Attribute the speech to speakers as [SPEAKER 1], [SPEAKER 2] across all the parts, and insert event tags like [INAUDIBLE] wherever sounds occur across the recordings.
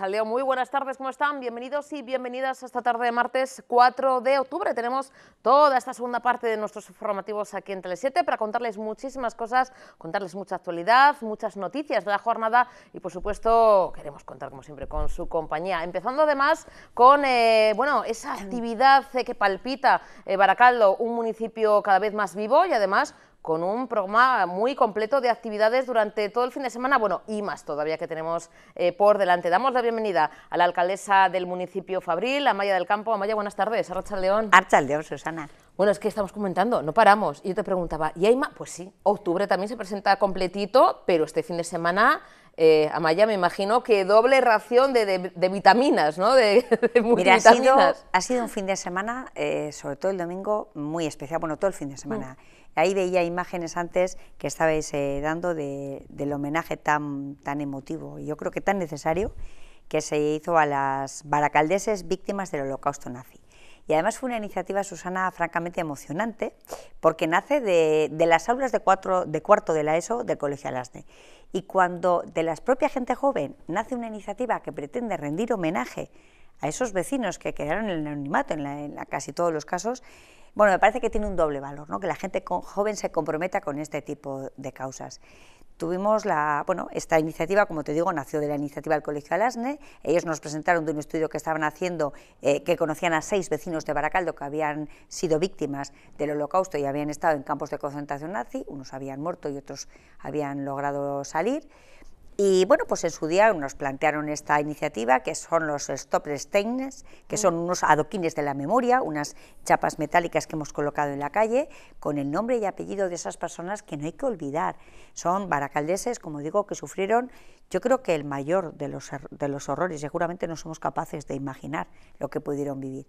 [SPEAKER 1] Arrachaldeo, muy buenas tardes, ¿cómo están? Bienvenidos y bienvenidas a esta tarde de martes 4 de octubre. Tenemos toda esta segunda parte de nuestros informativos aquí en Tele7 para contarles muchísimas cosas, contarles mucha actualidad, muchas noticias de la jornada y, por supuesto, queremos contar, como siempre, con su compañía. Empezando, además, con eh, bueno, esa actividad eh, que palpita eh, Baracaldo, un municipio cada vez más vivo y, además, con un programa muy completo de actividades durante todo el fin de semana, bueno, y más todavía que tenemos eh, por delante. Damos la bienvenida a la alcaldesa del municipio Fabril, Amaya del Campo. Amaya, buenas tardes. Arracha León.
[SPEAKER 2] Archa León, Susana.
[SPEAKER 1] Bueno, es que estamos comentando, no paramos. Y yo te preguntaba, ¿y hay más? Pues sí, octubre también se presenta completito, pero este fin de semana eh, Amaya, me imagino que doble ración de, vitaminas, ¿no? De,
[SPEAKER 2] Mira, ha sido, ha sido, un fin de semana, eh, sobre todo el domingo, muy especial, bueno, todo el fin de semana. Mm. Ahí veía imágenes antes que estabais eh, dando del homenaje tan, tan emotivo y yo creo que tan necesario que se hizo a las baracaldeses víctimas del holocausto nazi. Y además fue una iniciativa, Susana, francamente emocionante, porque nace de, las aulas de, de cuarto de la ESO del Colegio Alasne. Y cuando de la propia gente joven nace una iniciativa que pretende rendir homenaje a esos vecinos que quedaron en el anonimato en casi todos los casos, bueno, me parece que tiene un doble valor, ¿no? que la gente joven se comprometa con este tipo de causas. Tuvimos la, bueno, esta iniciativa, como te digo, nació de la iniciativa del Colegio Alasne. Ellos nos presentaron de un estudio que estaban haciendo, eh, que conocían a seis vecinos de Baracaldo que habían sido víctimas del Holocausto y habían estado en campos de concentración nazi. Unos habían muerto y otros habían logrado salir. Y bueno, pues en su día nos plantearon esta iniciativa, que son los Steins, que son unos adoquines de la memoria, unas chapas metálicas que hemos colocado en la calle, con el nombre y apellido de esas personas que no hay que olvidar. Son baracaldeses, como digo, que sufrieron, yo creo que el mayor de los, de los horrores, seguramente no somos capaces de imaginar lo que pudieron vivir.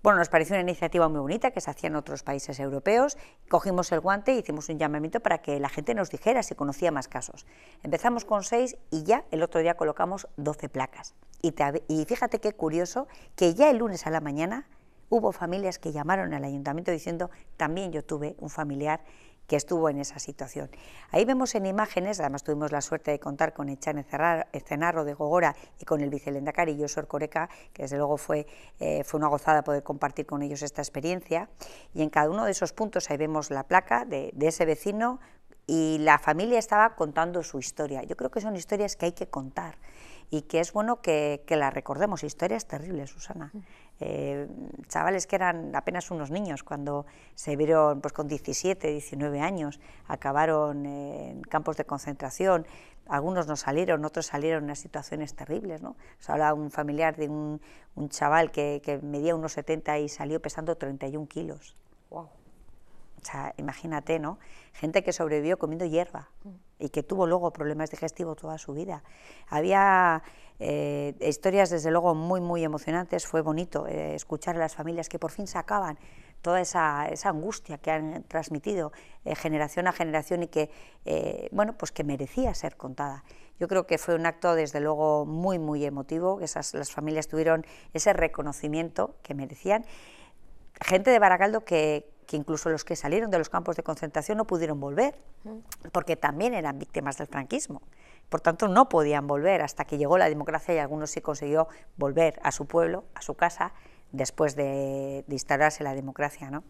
[SPEAKER 2] Bueno, nos pareció una iniciativa muy bonita que se hacía en otros países europeos. Cogimos el guante y hicimos un llamamiento para que la gente nos dijera si conocía más casos. Empezamos con seis y ya el otro día colocamos 12 placas. Y, y fíjate qué curioso que ya el lunes a la mañana hubo familias que llamaron al ayuntamiento diciendo también yo tuve un familiar que estuvo en esa situación. Ahí vemos en imágenes, además tuvimos la suerte de contar con Echane Cenarro de Gogora y con el vicelendacari Josor Coreca, que desde luego fue, eh, fue una gozada poder compartir con ellos esta experiencia. Y en cada uno de esos puntos ahí vemos la placa de, ese vecino y la familia estaba contando su historia. Yo creo que son historias que hay que contar y que es bueno que, que las recordemos, historias terribles, Susana. Eh, chavales que eran apenas unos niños cuando se vieron pues, con 17, 19 años, acabaron en campos de concentración, algunos no salieron, otros salieron en situaciones terribles. ¿no? Se habla un familiar de un, un chaval que, que, medía unos 70 y salió pesando 31 kilos. Wow. O sea, imagínate, ¿no? Gente que sobrevivió comiendo hierba y que tuvo luego problemas digestivos toda su vida. Había eh, historias, desde luego, muy, muy emocionantes. Fue bonito eh, escuchar a las familias que por fin sacaban toda esa, angustia que han transmitido eh, generación a generación y que, bueno, pues que merecía ser contada. Yo creo que fue un acto, desde luego, muy, muy emotivo. Esas, las familias tuvieron ese reconocimiento que merecían. Gente de Baracaldo que, que incluso los que salieron de los campos de concentración no pudieron volver, porque también eran víctimas del franquismo. Por tanto, no podían volver hasta que llegó la democracia y algunos sí consiguió volver a su pueblo, a su casa, después de, instalarse la democracia. ¿no?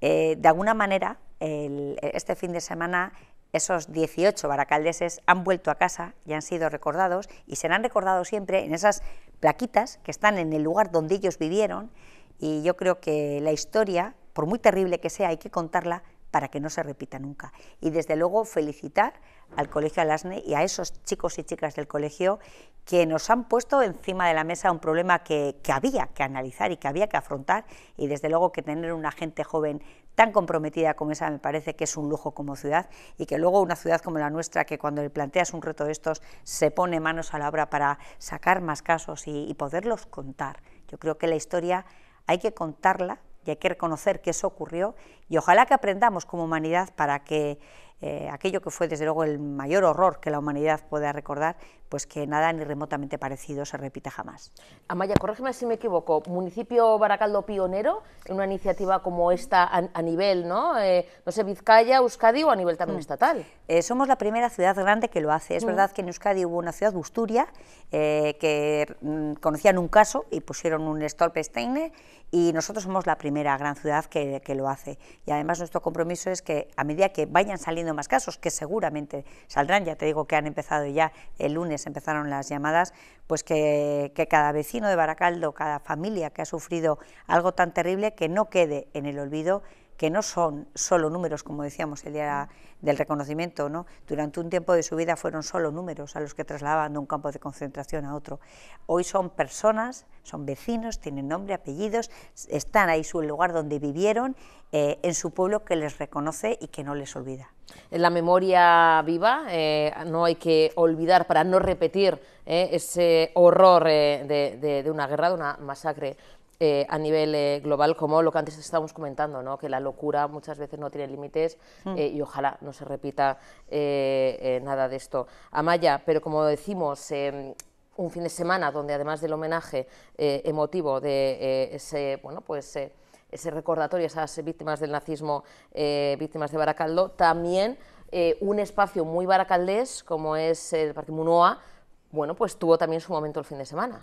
[SPEAKER 2] Eh, de alguna manera, este fin de semana esos 18 baracaldeses han vuelto a casa y han sido recordados y serán recordados siempre en esas plaquitas que están en el lugar donde ellos vivieron y yo creo que la historia por muy terrible que sea, hay que contarla para que no se repita nunca. Y desde luego felicitar al Colegio Alasne y a esos chicos y chicas del colegio que nos han puesto encima de la mesa un problema que, había que analizar y que había que afrontar y desde luego que tener una gente joven tan comprometida como esa me parece que es un lujo como ciudad y que luego una ciudad como la nuestra que cuando le planteas un reto de estos se pone manos a la obra para sacar más casos y poderlos contar. Yo creo que la historia hay que contarla y hay que reconocer que eso ocurrió y ojalá que aprendamos como humanidad para que eh, aquello que fue desde luego el mayor horror que la humanidad pueda recordar, pues que nada ni remotamente parecido se repita jamás.
[SPEAKER 1] Amaya, corrígeme si me equivoco, municipio Baracaldo pionero en una iniciativa como esta a, nivel, ¿no? Eh, no sé, Vizcaya, Euskadi o a nivel también mm. estatal.
[SPEAKER 2] Eh, somos la primera ciudad grande que lo hace. Es mm. verdad que en Euskadi hubo una ciudad, Busturia, eh, que mm, conocían un caso y pusieron un Stolpesteine y nosotros somos la primera gran ciudad que, que, lo hace. Y además nuestro compromiso es que a medida que vayan saliendo más casos, que seguramente saldrán, ya te digo que han empezado ya el lunes, empezaron las llamadas, pues que, que cada vecino de Baracaldo, cada familia que ha sufrido algo tan terrible, que no quede en el olvido que no son solo números, como decíamos el día del reconocimiento, ¿no? durante un tiempo de su vida fueron solo números a los que trasladaban de un campo de concentración a otro. Hoy son personas, son vecinos, tienen nombre, apellidos, están ahí su lugar donde vivieron, eh, en su pueblo que les reconoce y que no les olvida.
[SPEAKER 1] En la memoria viva eh, no hay que olvidar para no repetir eh, ese horror de una guerra, de una masacre eh, a nivel eh, global, como lo que antes estábamos comentando, ¿no? que la locura muchas veces no tiene límites mm. eh, y ojalá no se repita nada de esto. Amaya, pero como decimos, un fin de semana donde además del homenaje emotivo de ese, bueno, pues, ese recordatorio a esas víctimas del nazismo, víctimas de Baracaldo, también un espacio muy baracaldés como es el Parque Munoa, bueno, pues tuvo también su momento el fin de semana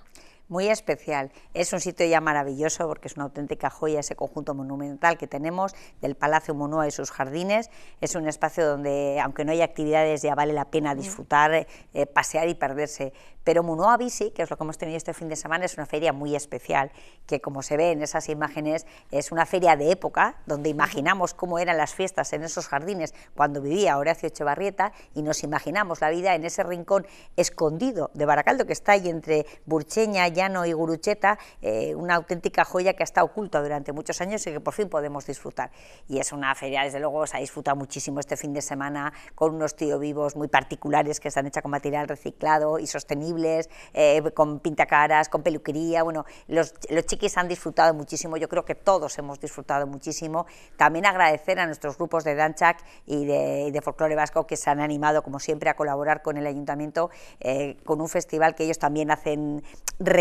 [SPEAKER 2] muy especial. Es un sitio ya maravilloso porque es una auténtica joya ese conjunto monumental que tenemos del Palacio Munúa y sus jardines. Es un espacio donde, aunque no haya actividades, ya vale la pena disfrutar, eh, pasear y perderse. Pero Munoa Bici, que es lo que hemos tenido este fin de semana, es una feria muy especial, que como se ve en esas imágenes, es una feria de época, donde imaginamos cómo eran las fiestas en esos jardines cuando vivía Horacio Echevarrieta y nos imaginamos la vida en ese rincón escondido de Baracaldo, que está ahí entre Burcheña, Llano y Gurucheta, eh, una auténtica joya que ha estado oculta durante muchos años y que por fin podemos disfrutar. Y es una feria, desde luego, se ha disfrutado muchísimo este fin de semana con unos tío vivos muy particulares que están hechos con material reciclado y sostenible eh, con pintacaras, con peluquería, bueno, los, los chiquis han disfrutado muchísimo, yo creo que todos hemos disfrutado muchísimo. También agradecer a nuestros grupos de Danchac y de, de Folclore Vasco que se han animado, como siempre, a colaborar con el Ayuntamiento eh, con un festival que ellos también hacen,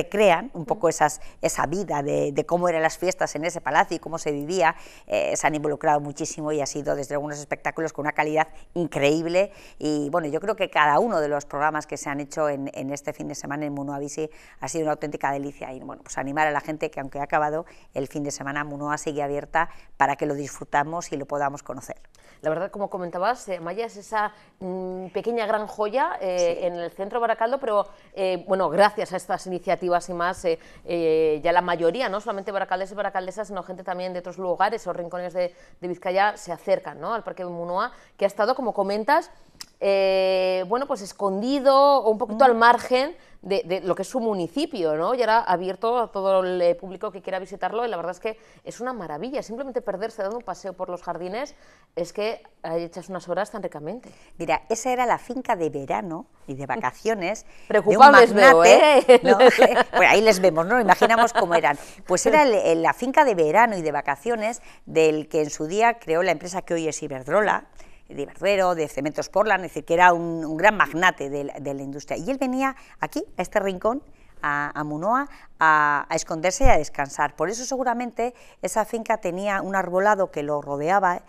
[SPEAKER 2] recrean un poco esas, esa vida de, cómo eran las fiestas en ese palacio y cómo se vivía. Eh, se han involucrado muchísimo y ha sido desde algunos espectáculos con una calidad increíble. Y bueno, yo creo que cada uno de los programas que se han hecho en, en este fin de semana en Munoa Bici ha sido una auténtica delicia y bueno, pues animar a la gente que aunque ha acabado el fin de semana, Munoa sigue abierta para que lo disfrutamos y lo podamos conocer.
[SPEAKER 1] La verdad, como comentabas, eh, Maya es esa mm, pequeña gran joya eh, en el centro de Baracaldo, pero eh, bueno, gracias a estas iniciativas y más, ya la mayoría, no solamente baracaldeses y baracaldesas, sino gente también de otros lugares o rincones de, de Vizcaya se acercan ¿no? al Parque de Munoa, que ha estado, como comentas, eh, bueno, pues escondido o un poquito al margen de, lo que es su municipio, ¿no? Y ahora abierto a todo el eh, público que quiera visitarlo y la verdad es que es una maravilla, simplemente perderse dando un paseo por los jardines es que echas unas horas tan ricamente.
[SPEAKER 2] Mira, esa era la finca de verano y de vacaciones
[SPEAKER 1] Preocupables veo, ¿eh? [LAUGHS] [LAUGHS]
[SPEAKER 2] pues ahí les vemos, ¿no? Imaginamos cómo eran. Pues era la finca de verano y de vacaciones del que en su día creó la empresa que hoy es Iberdrola, de Iberdero, de Cementos Portland, es decir, que era un, gran magnate de la, industria. Y él venía aquí, a este rincón, a, a Munoa, a, a, esconderse y a descansar. Por eso seguramente esa finca tenía un arbolado que lo rodeaba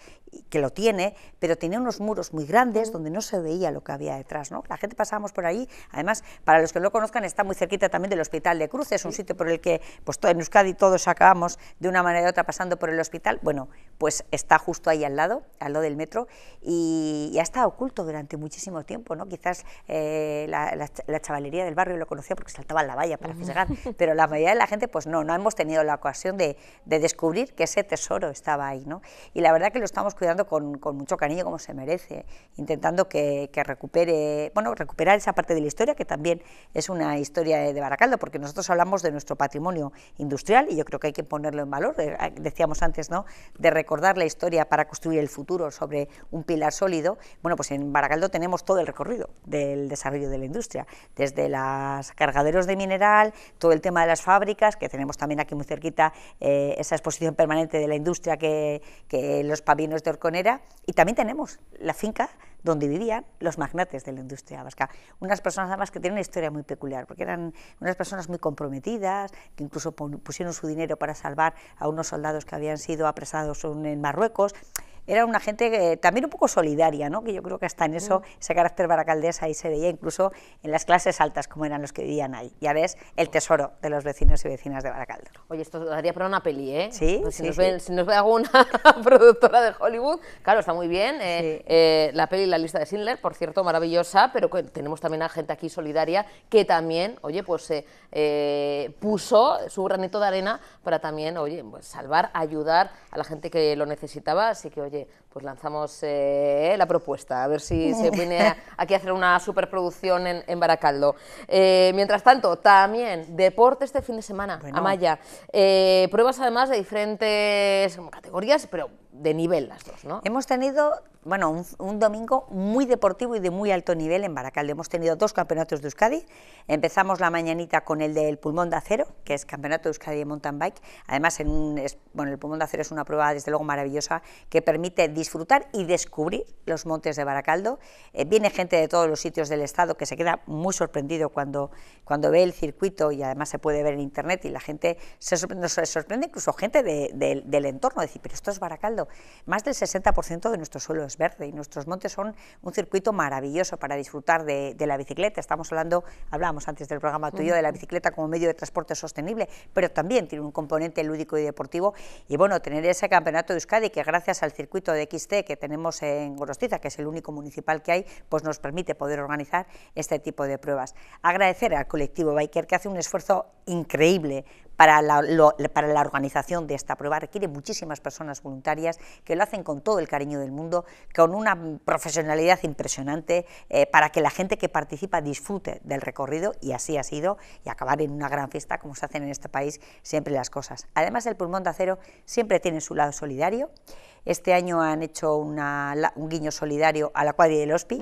[SPEAKER 2] que lo tiene, pero tenía unos muros muy grandes donde no se veía lo que había detrás. ¿no? La gente pasábamos por ahí, además, para los que no lo conozcan, está muy cerquita también del Hospital de Cruces, un sitio por el que pues, en Euskadi todos acabamos de una manera u otra pasando por el hospital. Bueno, pues está justo ahí al lado, al lado del metro, y, ha estado oculto durante muchísimo tiempo. ¿no? Quizás eh, la, chavalería del barrio lo conocía porque saltaba en la valla para fisgar, [LAUGHS] pero la mayoría de la gente, pues no, no hemos tenido la ocasión de, de descubrir que ese tesoro estaba ahí. ¿no? Y la verdad que lo estamos cuidando con, mucho cariño como se merece, intentando que, recupere, bueno, recuperar esa parte de la historia que también es una historia de Baracaldo, porque nosotros hablamos de nuestro patrimonio industrial y yo creo que hay que ponerlo en valor, eh, decíamos antes, ¿no?, de recordar la historia para construir el futuro sobre un pilar sólido, bueno, pues en Baracaldo tenemos todo el recorrido del desarrollo de la industria, desde los cargaderos de mineral, todo el tema de las fábricas, que tenemos también aquí muy cerquita eh, esa exposición permanente de la industria que, que los pabellones de Y también tenemos la finca donde vivían los magnates de la industria vasca. Unas personas además que tienen una historia muy peculiar, porque eran unas personas muy comprometidas, que incluso pusieron su dinero para salvar a unos soldados que habían sido apresados en Marruecos era una gente también un poco solidaria, ¿no? que yo creo que hasta en eso, mm. ese carácter baracaldés ahí se veía incluso en las clases altas, como eran los que vivían ahí. Ya ves, el tesoro de los vecinos y vecinas de Baracaldo.
[SPEAKER 1] Oye, esto daría para una peli, ¿eh?
[SPEAKER 2] Sí,
[SPEAKER 1] pues si,
[SPEAKER 2] sí,
[SPEAKER 1] nos Ve, si nos ve alguna [LAUGHS] productora de Hollywood, claro, está muy bien. Eh, eh, la peli La lista de Schindler, por cierto, maravillosa, pero tenemos también a gente aquí solidaria que también, oye, pues eh, puso su granito de arena para también, oye, pues salvar, ayudar a la gente que lo necesitaba, así que, oye, pues lanzamos eh, la propuesta, a ver si se [LAUGHS] viene aquí a hacer una superproducción en, en Baracaldo. Eh, mientras tanto, también deporte este fin de semana, Amaya. Eh, pruebas además de diferentes categorías, pero de nivel las dos, ¿no?
[SPEAKER 2] Hemos tenido bueno, un, domingo muy deportivo y de muy alto nivel en Baracaldo. Hemos tenido dos campeonatos de Euskadi. Empezamos la mañanita con el del pulmón de acero, que es campeonato de Euskadi de mountain bike. Además, en un, bueno, el pulmón de acero es una prueba desde luego maravillosa que permite disfrutar y descubrir los montes de Baracaldo. Eh, viene gente de todos los sitios del estado que se queda muy sorprendido cuando, cuando ve el circuito y además se puede ver en internet y la gente se sorprende, se sorprende incluso gente del entorno, decir, pero esto es Baracaldo. Más del 60% de nuestro suelo verde y nuestros montes son un circuito maravilloso para disfrutar de, la bicicleta. Estamos hablando, hablábamos antes del programa tuyo de la bicicleta como medio de transporte sostenible, pero también tiene un componente lúdico y deportivo. Y bueno, tener ese campeonato de Euskadi que gracias al circuito de XT que tenemos en Gorostiza, que es el único municipal que hay, pues nos permite poder organizar este tipo de pruebas. Agradecer al colectivo Biker que hace un esfuerzo increíble para la, para la, organización de esta prueba requiere muchísimas personas voluntarias que lo hacen con todo el cariño del mundo, con una profesionalidad impresionante, eh, para que la gente que participa disfrute del recorrido, y así ha sido, y acabar en una gran fiesta, como se hacen en este país siempre las cosas. Además, el pulmón de acero siempre tiene su lado solidario. Este año han hecho un guiño solidario a la cuadrilla del OSPI,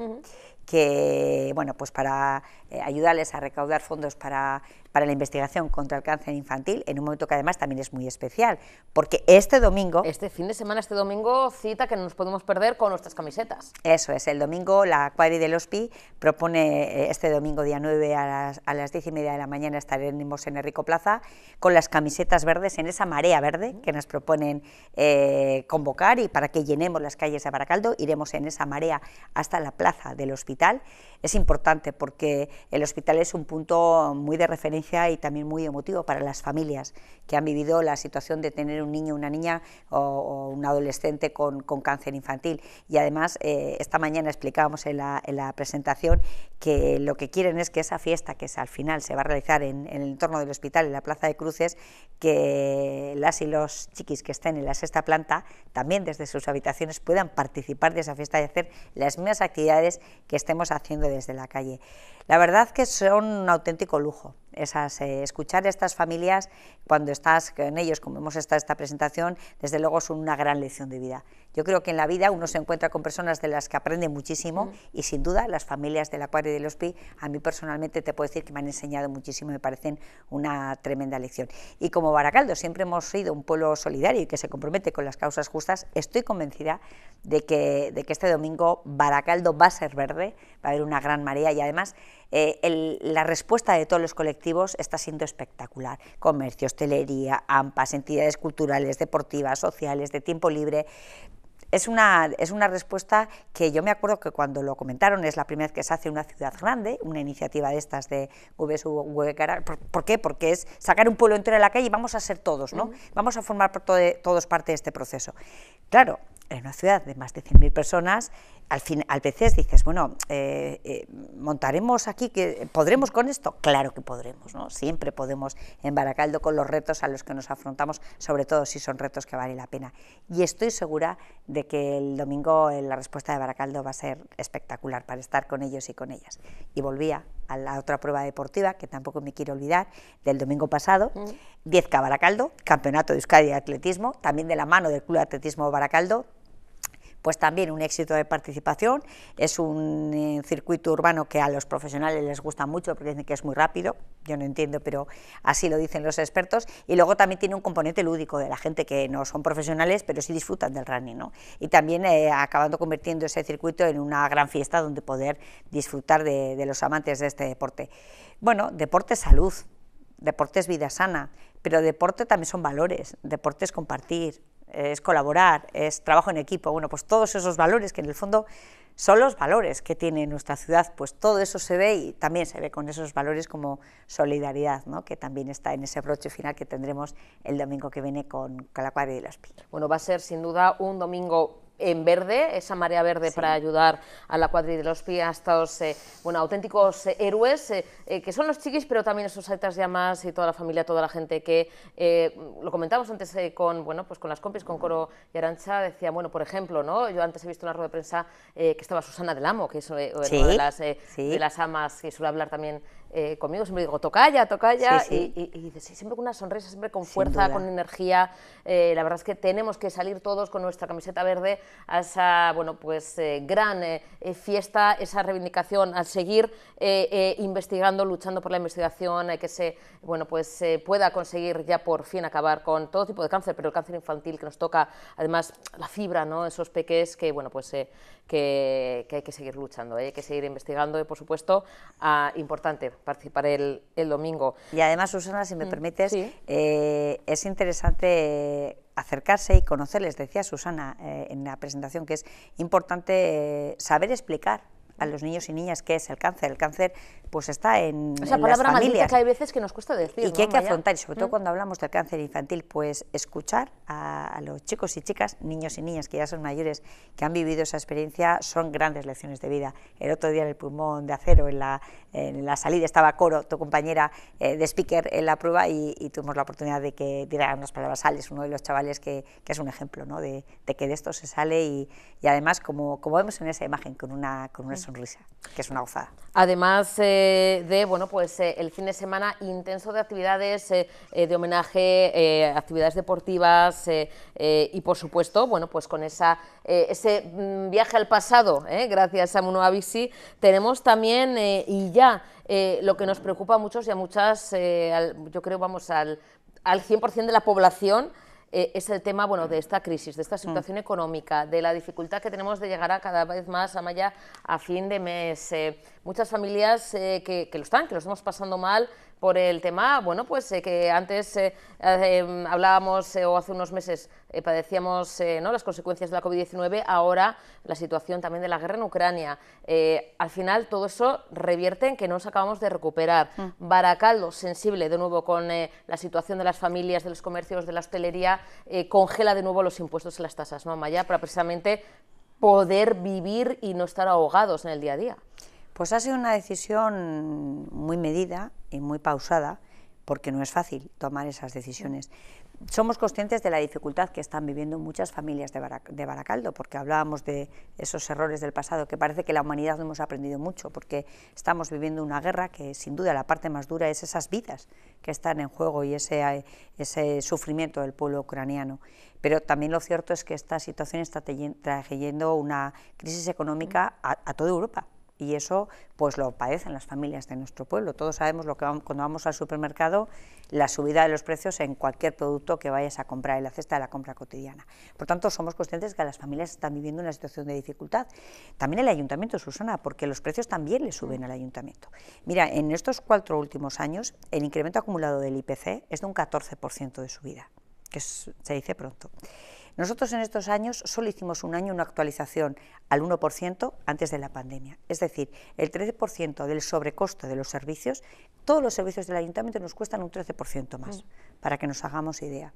[SPEAKER 2] que, bueno, pues para eh, ayudarles a recaudar fondos para para la investigación contra el cáncer infantil, en un momento que además también es muy especial, porque este domingo...
[SPEAKER 1] Este fin de semana, este domingo, cita que no nos podemos perder con nuestras camisetas.
[SPEAKER 2] Eso es, el domingo la Cuadri del OSPI propone, eh, este domingo día 9 a las, a las 10 y media de la mañana estaremos en Enrico Plaza con las camisetas verdes, en esa marea verde que nos proponen eh, convocar y para que llenemos las calles de Baracaldo, iremos en esa marea hasta la plaza del hospital. Es importante porque el hospital es un punto muy de referencia y también muy emotivo para las familias que han vivido la situación de tener un niño, una niña o, un adolescente con, cáncer infantil. Y además, eh, esta mañana explicábamos en la, presentación que lo que quieren es que esa fiesta que al final se va a realizar en, el entorno del hospital, en la Plaza de Cruces, que las y los chiquis que estén en la sexta planta, también desde sus habitaciones puedan participar de esa fiesta y hacer las mismas actividades que estemos haciendo desde la calle. La verdad que son un auténtico lujo. Esas, eh, escuchar a estas familias cuando estás con ellos, como hemos estado esta presentación, desde luego son una gran lección de vida. Yo creo que en la vida uno se encuentra con personas de las que aprende muchísimo y sin duda las familias del Acuario y del Hospi, a mí personalmente te puedo decir que me han enseñado muchísimo, me parecen una tremenda lección. Y como Baracaldo siempre hemos sido un pueblo solidario y que se compromete con las causas justas, estoy convencida de que, de que este domingo Baracaldo va a ser verde, va a haber una gran marea y además eh, la respuesta de todos los colectivos está siendo espectacular. Comercio, hostelería, AMPAs, entidades culturales, deportivas, sociales, de tiempo libre, es una, es una respuesta que yo me acuerdo que cuando lo comentaron es la primera vez que se hace una ciudad grande, una iniciativa de estas de VSU ¿Por, ¿Por qué? Porque es sacar un pueblo entero de la calle y vamos a ser todos, ¿no? Vamos a formar todos parte de este proceso. Claro, en una ciudad de más de 100.000 personas, al, fin, al veces dices, bueno, eh, eh, montaremos aquí, que ¿podremos con esto? Claro que podremos, ¿no? siempre podemos en Baracaldo con los retos a los que nos afrontamos, sobre todo si son retos que vale la pena. Y estoy segura de que el domingo eh, la respuesta de Baracaldo va a ser espectacular para estar con ellos y con ellas. Y volvía a la otra prueba deportiva, que tampoco me quiero olvidar, del domingo pasado, 10K mm. Baracaldo, Campeonato de Euskadi de Atletismo, también de la mano del Club de Atletismo Baracaldo, pues también un éxito de participación. Es un eh, circuito urbano que a los profesionales les gusta mucho porque dicen que es muy rápido, yo no entiendo, pero así lo dicen los expertos. Y luego también tiene un componente lúdico de la gente que no son profesionales, pero sí disfrutan del running. ¿no? Y también eh, acabando convirtiendo ese circuito en una gran fiesta donde poder disfrutar de, de los amantes de este deporte. Bueno, deporte salud, deporte es vida sana, pero deporte también son valores, deporte es compartir, es colaborar, es trabajo en equipo, bueno, pues todos esos valores que en el fondo son los valores que tiene nuestra ciudad, pues todo eso se ve y también se ve con esos valores como solidaridad, ¿no? que también está en ese broche final que tendremos el domingo que viene con, con la cuadra de las Piñas.
[SPEAKER 1] Bueno, va a ser sin duda un domingo en verde, esa marea verde para ayudar a la cuadrilla de los pies, a estos eh, bueno, auténticos eh, héroes, eh, que son los chiquis, pero también esos altas llamas y toda la familia, toda la gente que, lo comentamos antes con, bueno, pues con las compis, con Coro y Arancha, decía, bueno, por ejemplo, ¿no? yo antes he visto en la rueda de prensa que estaba Susana del Amo, que es una de las, de las amas que suele hablar también eh, conmigo, siempre digo, tocaya, tocaya, Y, y, siempre con una sonrisa, siempre con fuerza, con energía. Eh, la verdad es que tenemos que salir todos con nuestra camiseta verde a esa bueno, pues, eh, gran fiesta, esa reivindicación, al seguir investigando, luchando por la investigación, que se bueno, pues, pueda conseguir ya por fin acabar con todo tipo de cáncer, pero el cáncer infantil que nos toca, además, la fibra, ¿no? esos peques que, bueno, pues, que, hay que seguir luchando, hay que seguir investigando y, por supuesto, ah, importante participar el, el domingo.
[SPEAKER 2] Y además, Susana, si me mm, permites, eh, es interesante acercarse y conocerles, decía Susana eh, en la presentación, que es importante eh, saber explicar a los niños y niñas qué es el cáncer. El cáncer pues está en,
[SPEAKER 1] Esa
[SPEAKER 2] en
[SPEAKER 1] palabra
[SPEAKER 2] las familias.
[SPEAKER 1] que hay veces que nos cuesta decir.
[SPEAKER 2] Y que hay que afrontar, y sobre todo mm. cuando hablamos del cáncer infantil, pues escuchar a, los chicos y chicas, niños y niñas que ya son mayores, que han vivido esa experiencia, son grandes lecciones de vida. El otro día en el pulmón de acero, en la, en la salida, estaba Coro, tu compañera eh, de speaker, en la prueba y, tuvimos la oportunidad de que diera unas palabras a uno de los chavales que, que es un ejemplo ¿no? de, de, que de esto se sale y, y, además, como, como vemos en esa imagen, con una, con una mm. sonrisa, que es una gozada.
[SPEAKER 1] Además, eh, de bueno, pues, eh, el fin de semana intenso de actividades eh, de homenaje, actividades deportivas y, por supuesto, bueno, pues con esa, ese mm, viaje al pasado, gracias a Muno Avisi, tenemos también, y ya, lo que nos preocupa a muchos y a muchas, yo creo, vamos, al, al 100% de la población, es el tema bueno, de esta crisis, de esta mm. situación económica, de la dificultad que tenemos de llegar a cada vez más a Maya a fin de mes muchas familias eh, que, lo están, que lo estamos pasando mal por el tema, bueno, pues eh, que antes eh, em, hablábamos o hace unos meses padecíamos ¿no? las consecuencias de la COVID-19, ahora la situación también de la guerra en Ucrania. al final todo eso revierte en que no nos acabamos de recuperar. Mm. Baracaldo, sensible de nuevo con la situación de las familias, de los comercios, de la hostelería, congela de nuevo los impuestos y las tasas, ¿no, Maya? Para precisamente poder vivir y no estar ahogados en el día a día.
[SPEAKER 2] Pues ha sido una decisión muy medida y muy pausada, porque no es fácil tomar esas decisiones. Somos conscientes de la dificultad que están viviendo muchas familias de, Baracaldo, porque hablábamos de esos errores del pasado, que parece que la humanidad no hemos aprendido mucho, porque estamos viviendo una guerra que sin duda la parte más dura es esas vidas que están en juego y ese, ese sufrimiento del pueblo ucraniano. Pero también lo cierto es que esta situación está trayendo una crisis económica a toda Europa y eso pues lo padecen las familias de nuestro pueblo. Todos sabemos lo que cuando vamos al supermercado, la subida de los precios en cualquier producto que vayas a comprar en la cesta de la compra cotidiana. Por tanto, somos conscientes que las familias están viviendo una situación de dificultad. También el ayuntamiento, Susana, porque los precios también le suben al ayuntamiento. Mira, en estos cuatro últimos años, el incremento acumulado del IPC es de un 14% de subida, que se dice pronto. Nosotros en estos años solo hicimos un año una actualización al 1% antes de la pandemia. Es decir, el 13% del sobrecoste de los servicios, todos los servicios del ayuntamiento nos cuestan un 13% más, mm. para que nos hagamos idea.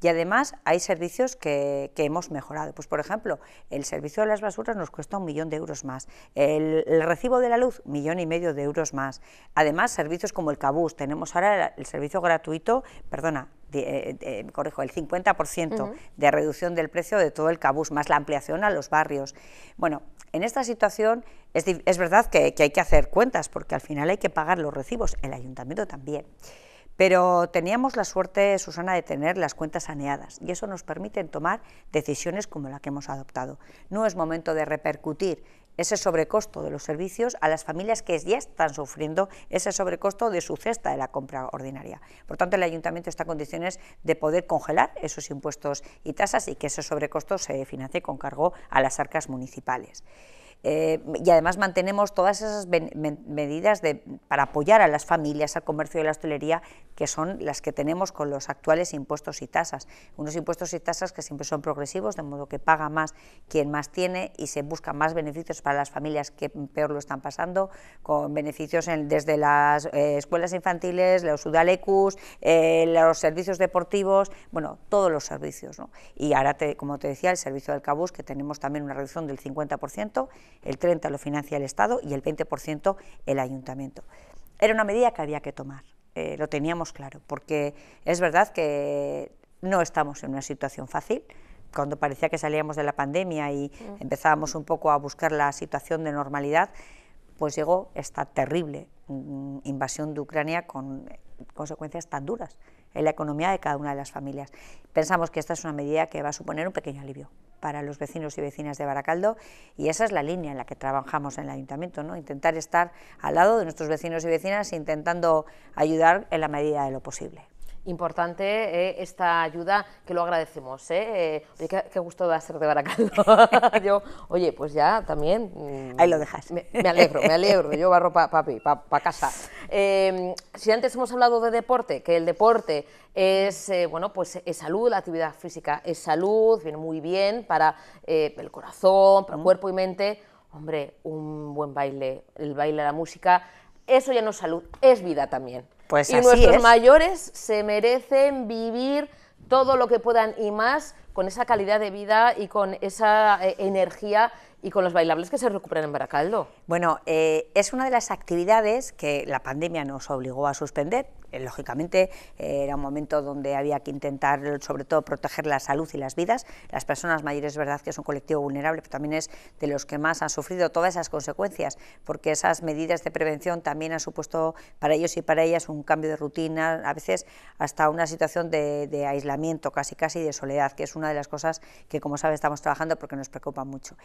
[SPEAKER 2] Y además hay servicios que, hemos mejorado. Pues por ejemplo, el servicio de las basuras nos cuesta un millón de euros más. El, recibo de la luz, millón y medio de euros más. Además, servicios como el cabús. Tenemos ahora el servicio gratuito, perdona, eh, eh, corrijo, el 50% de reducción del precio de todo el cabús, más la ampliación a los barrios. Bueno, en esta situación es, es verdad que, que, hay que hacer cuentas, porque al final hay que pagar los recibos, el ayuntamiento también. Pero teníamos la suerte, Susana, de tener las cuentas saneadas y eso nos permite tomar decisiones como la que hemos adoptado. No es momento de repercutir ese sobrecosto de los servicios a las familias que ya están sufriendo ese sobrecosto de su cesta de la compra ordinaria. Por tanto, el ayuntamiento está en condiciones de poder congelar esos impuestos y tasas y que ese sobrecosto se financie con cargo a las arcas municipales. Eh, y además mantenemos todas esas medidas para apoyar a las familias, al comercio y la hostelería, que son las que tenemos con los actuales impuestos y tasas. Unos impuestos y tasas que siempre son progresivos, de modo que paga más quien más tiene y se buscan más beneficios para las familias que peor lo están pasando, con beneficios desde las eh, escuelas infantiles, los udalecus, eh, los servicios deportivos, bueno, todos los servicios. Y ahora, como te decía, el servicio del Cabús, que tenemos también una reducción del 50%, el 30% lo financia el Estado y el 20% el Ayuntamiento. Era una medida que había que tomar, eh, lo teníamos claro, porque es verdad que no estamos en una situación fácil, cuando parecía que salíamos de la pandemia y mm. empezábamos un poco a buscar la situación de normalidad, pues llegó esta terrible mm, invasión de Ucrania con consecuencias tan duras en la economía de cada una de las familias. Pensamos que esta es una medida que va a suponer un pequeño alivio para los vecinos y vecinas de Baracaldo y esa es la línea en la que trabajamos en el ayuntamiento, ¿no? intentar estar al lado de nuestros vecinos y vecinas intentando ayudar en la medida de lo posible
[SPEAKER 1] importante eh, esta ayuda, que lo agradecemos. ¿eh? eh qué, gusto da ser de Baracaldo. [LAUGHS] yo, oye, pues ya también...
[SPEAKER 2] Mm, Ahí lo dejas.
[SPEAKER 1] Me, alegro, me alegro, yo barro para papi, para casa. Em, si antes hemos hablado de deporte, que el deporte es, eh, bueno, pues es salud, la actividad física es salud, viene muy bien para el corazón, para el cuerpo y mente. Hombre, un buen baile, el baile, la música, eso ya no es salud, es vida también.
[SPEAKER 2] Pues
[SPEAKER 1] y nuestros mayores se merecen vivir todo lo que puedan y más con esa calidad de vida y con esa eh, energía y con los bailables que se recuperan en Baracaldo.
[SPEAKER 2] Bueno, eh, es una de las actividades que la pandemia nos obligó a suspender. Eh, lógicamente eh, era un momento donde había que intentar, sobre todo, proteger la salud y las vidas. Las personas mayores es verdad que es un colectivo vulnerable, pero también es de los que más han sufrido todas esas consecuencias, porque esas medidas de prevención también han supuesto para ellos y para ellas un cambio de rutina, a veces hasta una situación de, aislamiento, casi casi de soledad, que es una de las cosas que, como sabes, estamos trabajando porque nos preocupa mucho.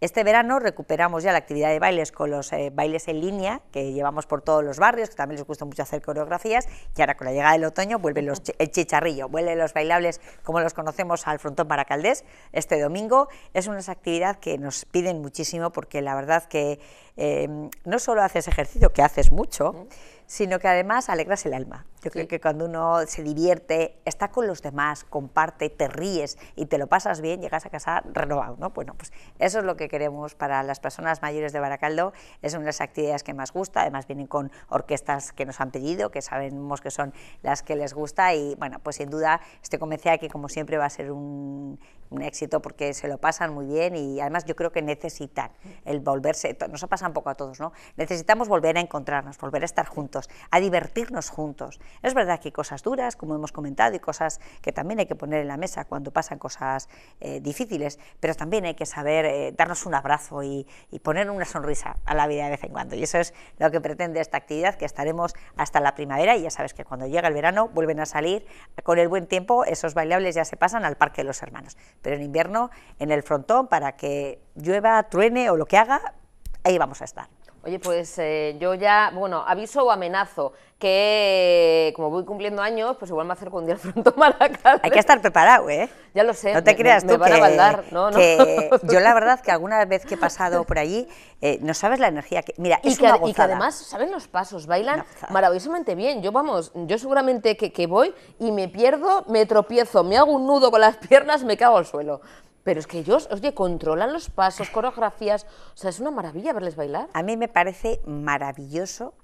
[SPEAKER 2] Este verano recuperamos ya la actividad de bailes con los eh, bailes en línea que llevamos por todos los barrios, que también les gusta mucho hacer coreografías, y ahora con la llegada del otoño vuelven los, el chicharrillo, vuelven los bailables como los conocemos al frontón Baracaldés este domingo. Es una actividad que nos piden muchísimo porque la verdad que eh, no solo haces ejercicio, que haces mucho, sino que además alegras el alma. Yo creo que cuando uno se divierte, está con los demás, comparte, te ríes y te lo pasas bien, llegas a casa renovado, ¿no? Bueno, pues eso es lo que queremos para las personas mayores de Baracaldo, es una de las actividades que más gusta, además vienen con orquestas que nos han pedido, que sabemos que son las que les gusta y bueno, pues sin duda estoy convencida que como siempre va a ser un, un éxito porque se lo pasan muy bien y además yo creo que necesitan el volverse, nos pasa un poco a todos, ¿no? Necesitamos volver a encontrarnos, volver a estar juntos a divertirnos juntos. Es verdad que hay cosas duras, como hemos comentado, y cosas que también hay que poner en la mesa cuando pasan cosas eh, difíciles, pero también hay que saber eh, darnos un abrazo y, poner una sonrisa a la vida de vez en cuando. Y eso es lo que pretende esta actividad, que estaremos hasta la primavera y ya sabes que cuando llega el verano vuelven a salir con el buen tiempo, esos bailables ya se pasan al Parque de los Hermanos, pero en invierno en el frontón para que llueva, truene o lo que haga, ahí vamos a estar.
[SPEAKER 1] Oye, pues eh, yo ya, bueno, aviso o amenazo que como voy cumpliendo años, pues igual me acerco un día al frontón [LAUGHS] Maracalde.
[SPEAKER 2] Hay que estar preparado, ¿eh?
[SPEAKER 1] Ya lo sé.
[SPEAKER 2] No te creas tú que, ¿no? que [LAUGHS] yo la verdad que alguna vez que he pasado por allí, eh, no sabes la energía que... Mira,
[SPEAKER 1] y, que, y que además saben los pasos, bailan maravillosamente bien. Yo, vamos, yo seguramente que, que voy y me pierdo, me tropiezo, me hago un nudo con las [LAUGHS] piernas, me cago al suelo. Pero es que ellos, oye, controlan los pasos, coreografías, o sea, es una maravilla verles bailar.
[SPEAKER 2] A mí me parece maravilloso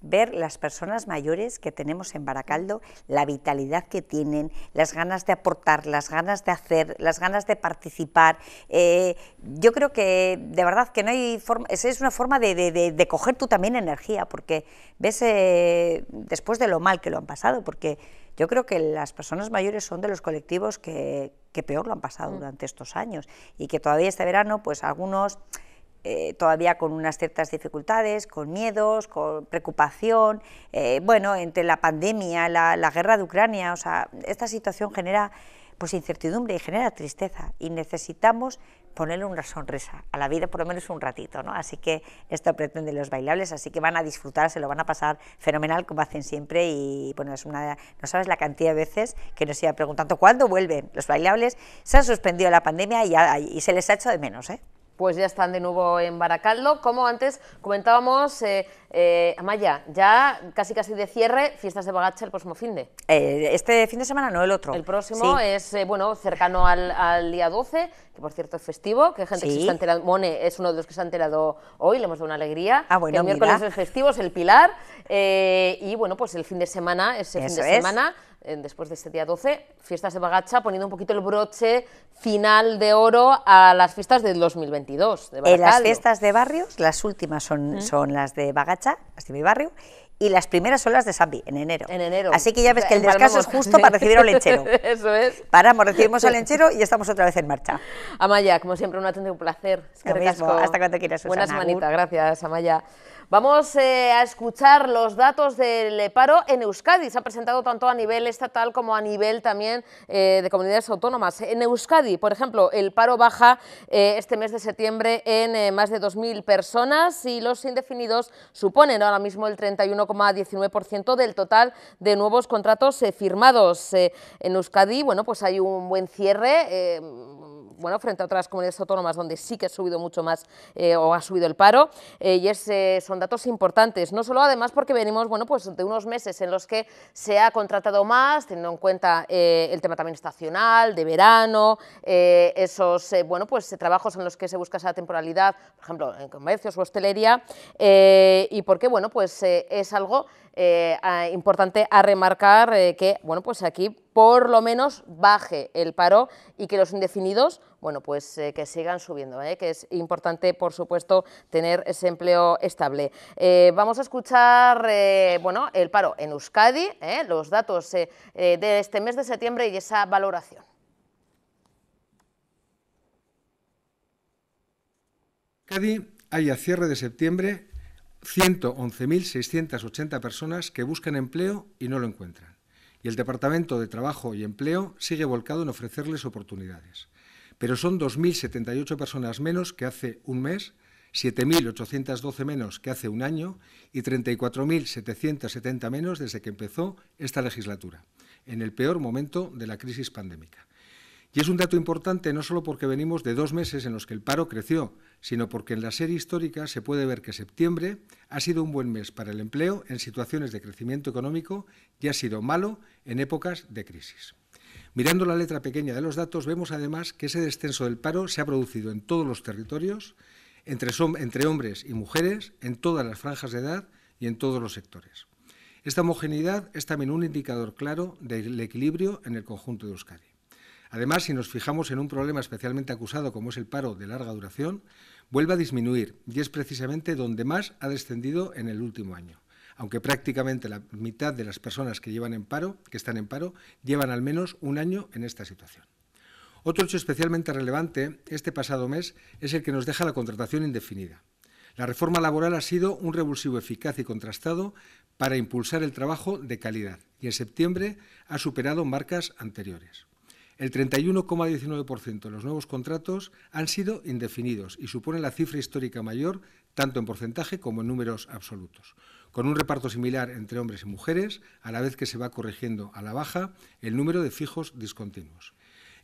[SPEAKER 2] ver las personas mayores que tenemos en Baracaldo, la vitalidad que tienen, las ganas de aportar, las ganas de hacer, las ganas de participar. Eh, yo creo que de verdad que no hay forma, es una forma de, coger tú también energía, porque ves eh, después de lo mal que lo han pasado, porque yo creo que las personas mayores son de los colectivos que, peor lo han pasado mm. durante estos años y que todavía este verano, pues algunos eh, todavía con unas ciertas dificultades, con miedos, con preocupación, eh, bueno, entre la pandemia, la, la, guerra de Ucrania, o sea, esta situación genera pues incertidumbre y genera tristeza y necesitamos ponerle una sonrisa a la vida por lo menos un ratito, ¿no? Así que esto pretende los bailables, así que van a disfrutar, se lo van a pasar fenomenal como hacen siempre y bueno, es una, no sabes la cantidad de veces que nos iban preguntando cuándo vuelven los bailables, se han suspendido la pandemia y, y se les ha hecho de menos, ¿eh?
[SPEAKER 1] Pues ya están de nuevo en Baracaldo. Como antes comentábamos, eh, eh, Amaya, ya casi casi de cierre, fiestas de Bagacha el próximo fin de.
[SPEAKER 2] Eh, este fin de semana no, el otro.
[SPEAKER 1] El próximo es, bueno, cercano al, día 12, que por cierto es festivo, que gente que se está enterando, Mone es uno de los que se ha enterado hoy, le hemos dado una alegría.
[SPEAKER 2] Ah, bueno,
[SPEAKER 1] que el miércoles es festivo, es el Pilar, y bueno, pues el fin de semana, ese fin de semana después de este día 12, fiestas de Bagacha, poniendo un poquito el broche final de oro a las fiestas del 2022.
[SPEAKER 2] De en las fiestas de barrios, las últimas son, mm. son las de Bagacha, las de mi barrio, y las primeras son las de Sambi, en enero.
[SPEAKER 1] En enero.
[SPEAKER 2] Así que ya ves que el descanso es justo para recibir al lenchero. [LAUGHS]
[SPEAKER 1] Eso es.
[SPEAKER 2] Paramos, recibimos al lenchero y estamos otra vez en marcha.
[SPEAKER 1] Amaya, como siempre, un atento un placer.
[SPEAKER 2] Es que Hasta cuando quieras, Susana.
[SPEAKER 1] Buenas manitas, gracias, Amaya. Vamos eh, a escuchar los datos del paro en Euskadi. Se ha presentado tanto a nivel estatal como a nivel también eh, de comunidades autónomas. En Euskadi, por ejemplo, el paro baja eh, este mes de septiembre en más de 2.000 personas y los indefinidos suponen ahora mismo el 31,19% del total de nuevos contratos firmados. en Euskadi, bueno, pues hay un buen cierre bueno, frente a otras comunidades autónomas donde sí que ha subido mucho más eh, o ha subido el paro, y es, son datos importantes, no solo además porque venimos bueno, pues de unos meses en los que se ha contratado más, teniendo en cuenta el tema también estacional, de verano, esos bueno, pues, trabajos en los que se busca esa temporalidad, por ejemplo, en comercios o hostelería, y porque bueno, pues, es algo importante a remarcar que bueno, pues aquí por lo menos baje el paro y que los indefinidos, bueno, pues eh, que sigan subiendo, ¿eh? que es importante, por supuesto, tener ese empleo estable. Eh, vamos a escuchar, bueno, el paro en Euskadi, los datos de este mes de septiembre y esa valoración.
[SPEAKER 3] Euskadi hay a cierre de septiembre 111.680 personas que buscan empleo y no lo encuentran y el Departamento de Trabajo y Empleo sigue volcado en ofrecerles oportunidades. Pero son 2.078 personas menos que hace un mes, 7.812 menos que hace un año y 34.770 menos desde que empezó esta legislatura, en el peor momento de la crisis pandémica. Y es un dato importante no solo porque venimos de dos meses en los que el paro creció, sino porque en la serie histórica se puede ver que septiembre ha sido un buen mes para el empleo en situaciones de crecimiento económico y ha sido malo en épocas de crisis. Mirando la letra pequeña de los datos, vemos además que ese descenso del paro se ha producido en todos los territorios, entre, hombres y mujeres, en todas las franjas de edad y en todos los sectores. Esta homogeneidad es también un indicador claro del equilibrio en el conjunto de Euskadi. Además, si nos fijamos en un problema especialmente acusado como es el paro de larga duración, vuelve a disminuir y es precisamente donde más ha descendido en el último año, aunque prácticamente la mitad de las personas que llevan en paro, que están en paro, llevan al menos un año en esta situación. Otro hecho especialmente relevante este pasado mes es el que nos deja la contratación indefinida. La reforma laboral ha sido un revulsivo eficaz y contrastado para impulsar el trabajo de calidad y en septiembre ha superado marcas anteriores. El 31,19% de los nuevos contratos han sido indefinidos y suponen la cifra histórica mayor tanto en porcentaje como en números absolutos, con un reparto similar entre hombres y mujeres, a la vez que se va corrigiendo a la baja el número de fijos discontinuos.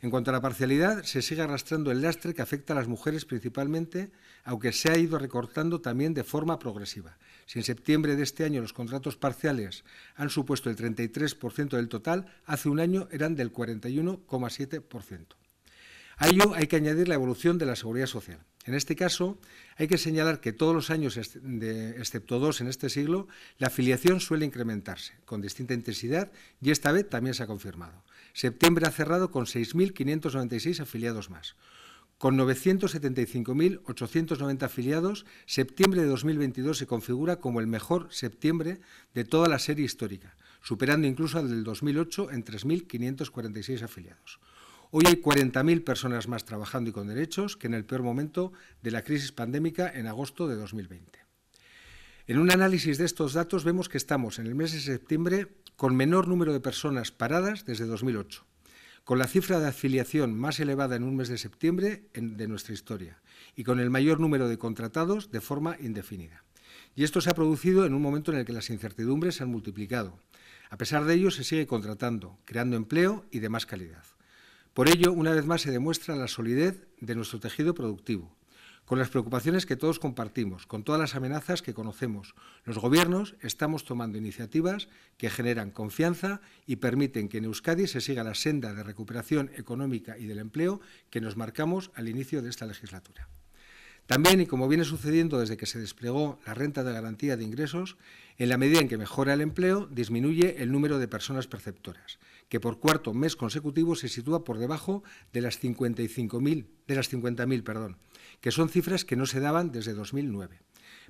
[SPEAKER 3] En cuanto a la parcialidad, se sigue arrastrando el lastre que afecta a las mujeres principalmente, aunque se ha ido recortando también de forma progresiva. Si en septiembre de este año los contratos parciales han supuesto el 33% del total, hace un año eran del 41,7%. A ello hay que añadir la evolución de la seguridad social. En este caso, hay que señalar que todos los años, excepto dos en este siglo, la afiliación suele incrementarse con distinta intensidad y esta vez también se ha confirmado. Septiembre ha cerrado con 6.596 afiliados más. Con 975.890 afiliados, septiembre de 2022 se configura como el mejor septiembre de toda la serie histórica, superando incluso al del 2008 en 3.546 afiliados. Hoy hay 40.000 personas más trabajando y con derechos que en el peor momento de la crisis pandémica en agosto de 2020. En un análisis de estos datos vemos que estamos en el mes de septiembre con menor número de personas paradas desde 2008, con la cifra de afiliación más elevada en un mes de septiembre de nuestra historia y con el mayor número de contratados de forma indefinida. Y esto se ha producido en un momento en el que las incertidumbres se han multiplicado. A pesar de ello, se sigue contratando, creando empleo y de más calidad. Por ello, una vez más se demuestra la solidez de nuestro tejido productivo, con las preocupaciones que todos compartimos, con todas las amenazas que conocemos. Los gobiernos estamos tomando iniciativas que generan confianza y permiten que en Euskadi se siga la senda de recuperación económica y del empleo que nos marcamos al inicio de esta legislatura. También, y como viene sucediendo desde que se desplegó la renta de garantía de ingresos, en la medida en que mejora el empleo, disminuye el número de personas perceptoras, que por cuarto mes consecutivo se sitúa por debajo de las 55.000, de las 50.000, perdón, que son cifras que no se daban desde 2009.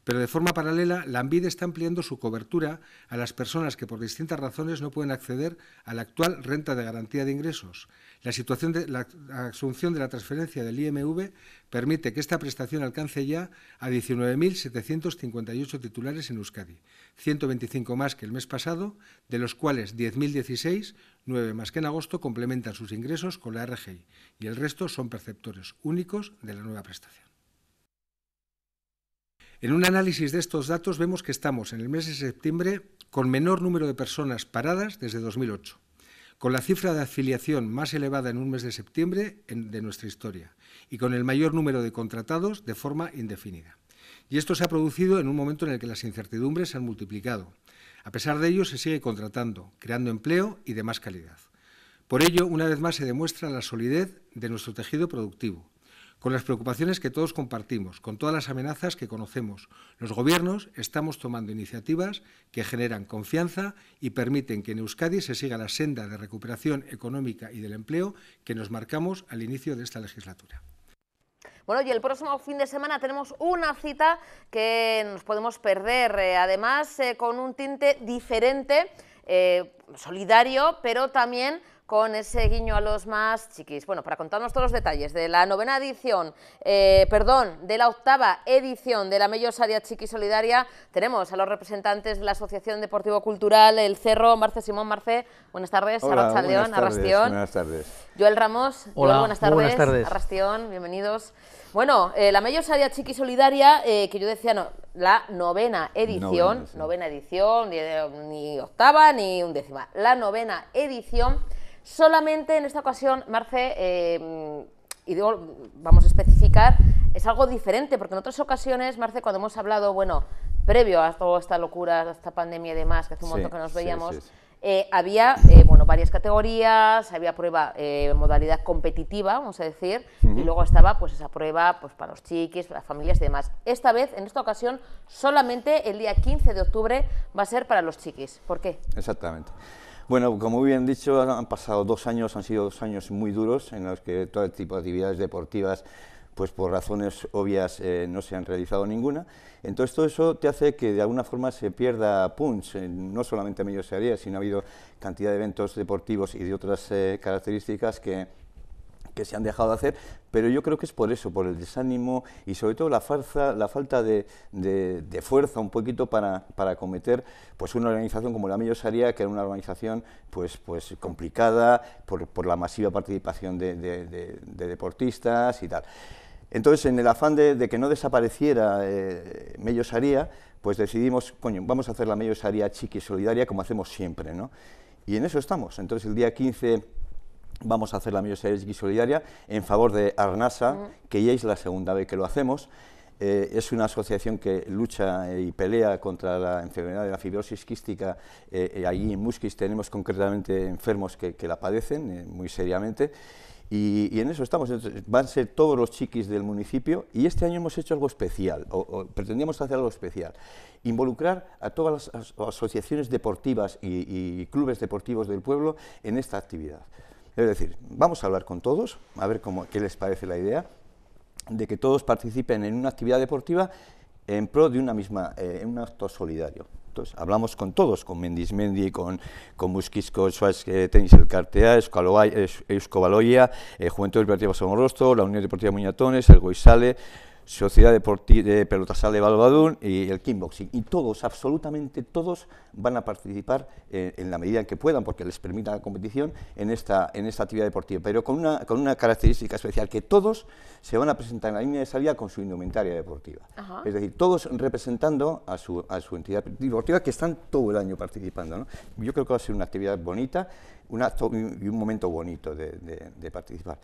[SPEAKER 3] Pero de forma paralela, la ANVID está ampliando su cobertura a las personas que por distintas razones no pueden acceder a la actual renta de garantía de ingresos. La, situación la asunción de la transferencia del IMV permite que esta prestación alcance ya a 19.758 titulares en Euskadi, 125 más que el mes pasado, de los cuales 10.016, 9 más que en agosto, complementan sus ingresos con la RGI y el resto son perceptores únicos de la nueva prestación. En un análisis de estos datos vemos que estamos en el mes de septiembre con menor número de personas paradas desde 2008, con la cifra de afiliación más elevada en un mes de septiembre de nuestra historia y con el mayor número de contratados de forma indefinida. Y esto se ha producido en un momento en el que las incertidumbres se han multiplicado. A pesar de ello, se sigue contratando, creando empleo y de más calidad. Por ello, una vez más se demuestra la solidez de nuestro tejido productivo, con las preocupaciones que todos compartimos, con todas las amenazas que conocemos. Los gobiernos estamos tomando iniciativas que generan confianza y permiten que en Euskadi se siga la senda de recuperación económica y del empleo que nos marcamos al inicio de esta legislatura.
[SPEAKER 1] Bueno, y el próximo fin de semana tenemos una cita que nos podemos perder, eh, además eh, con un tinte diferente, eh, solidario, pero también con ese guiño a los más chiquis. Bueno, para contarnos todos los detalles de la novena edición, eh, perdón, de la octava edición de la Mellosaria Chiqui Solidaria, tenemos a los representantes de la Asociación Deportivo Cultural El Cerro, Marce Simón, Marce, buenas tardes,
[SPEAKER 4] Hola, buenas Arrastión. Buenas tardes.
[SPEAKER 1] Joel Ramos,
[SPEAKER 5] Hola,
[SPEAKER 1] buenas tardes,
[SPEAKER 5] buenas tardes.
[SPEAKER 1] Arrastión, bienvenidos. Bueno, eh, la Mellosaria Chiqui Solidaria, eh, que yo decía, no, la novena edición, novena, edición, ni, ni octava ni undécima, la novena edición Solamente en esta ocasión, Marce, eh, y digo, vamos a especificar, es algo diferente, porque en otras ocasiones, Marce, cuando hemos hablado, bueno, previo a toda esta locura, a esta pandemia y demás, que hace un momento que nos veíamos, eh, había eh, bueno, varias categorías, había prueba modalidad competitiva, vamos a decir, y luego estaba pues esa prueba pues, para los chiquis, para las familias y demás. Esta vez, en esta ocasión, solamente el día 15 de octubre va a ser para los chiquis. ¿Por qué?
[SPEAKER 4] Exactamente. Bueno, como bien dicho, han pasado dos años, han sido dos años muy duros en los que todo tipo de actividades deportivas, pues por razones obvias eh, no se han realizado ninguna. Entonces todo eso te hace que de alguna forma se pierda punch, no solamente en medio serie, sino ha habido cantidad de eventos deportivos y de otras eh, características que que se han dejado de hacer, pero yo creo que es por eso, por el desánimo y sobre todo la, falta, la falta de, fuerza un poquito para, para acometer pues una organización como la Millosaría, que era una organización pues, pues complicada por, por la masiva participación de, deportistas y tal. Entonces, en el afán de, que no desapareciera eh, Mellosaría, pues decidimos, coño, vamos a hacer la Mellosaría chiqui solidaria como hacemos siempre, ¿no? Y en eso estamos. Entonces, el día 15 vamos a hacer la X Solidaria en favor de Arnasa, que ya es la segunda vez que lo hacemos. Eh, es una asociación que lucha y pelea contra la enfermedad de la fibrosis quística. Eh, allí en Musquis tenemos concretamente enfermos que, la padecen eh, muy seriamente. Y, en eso estamos. van a ser todos los chiquis del municipio y este año hemos hecho algo especial, o, pretendíamos hacer algo especial. Involucrar a todas las asociaciones deportivas y clubes deportivos del pueblo en esta actividad. Es decir, vamos a hablar con todos, a ver cómo, qué les parece la idea de que todos participen en una actividad deportiva en pro de una misma, eh, un acto solidario. Entonces, hablamos con todos, con Mendismendi, con, con Musquisco, Suárez Tenis El Cartea, Eusko Baloia, eh, Juventud Deportiva Somorrosto, la Unión Deportiva Muñatones, el Goizale, Sociedad de Pelotasal de Balbadún y el Kickboxing. Y todos, absolutamente todos, van a participar eh, en la medida en que puedan, porque les permita la competición, en esta, en esta actividad deportiva. Pero con una, con una característica especial, que todos se van a presentar en la línea de salida con su indumentaria deportiva. Es decir, todos representando a su, a su entidad deportiva, que están todo el año participando. Yo creo que va a ser una actividad bonita un acto y un momento bonito de, de participar.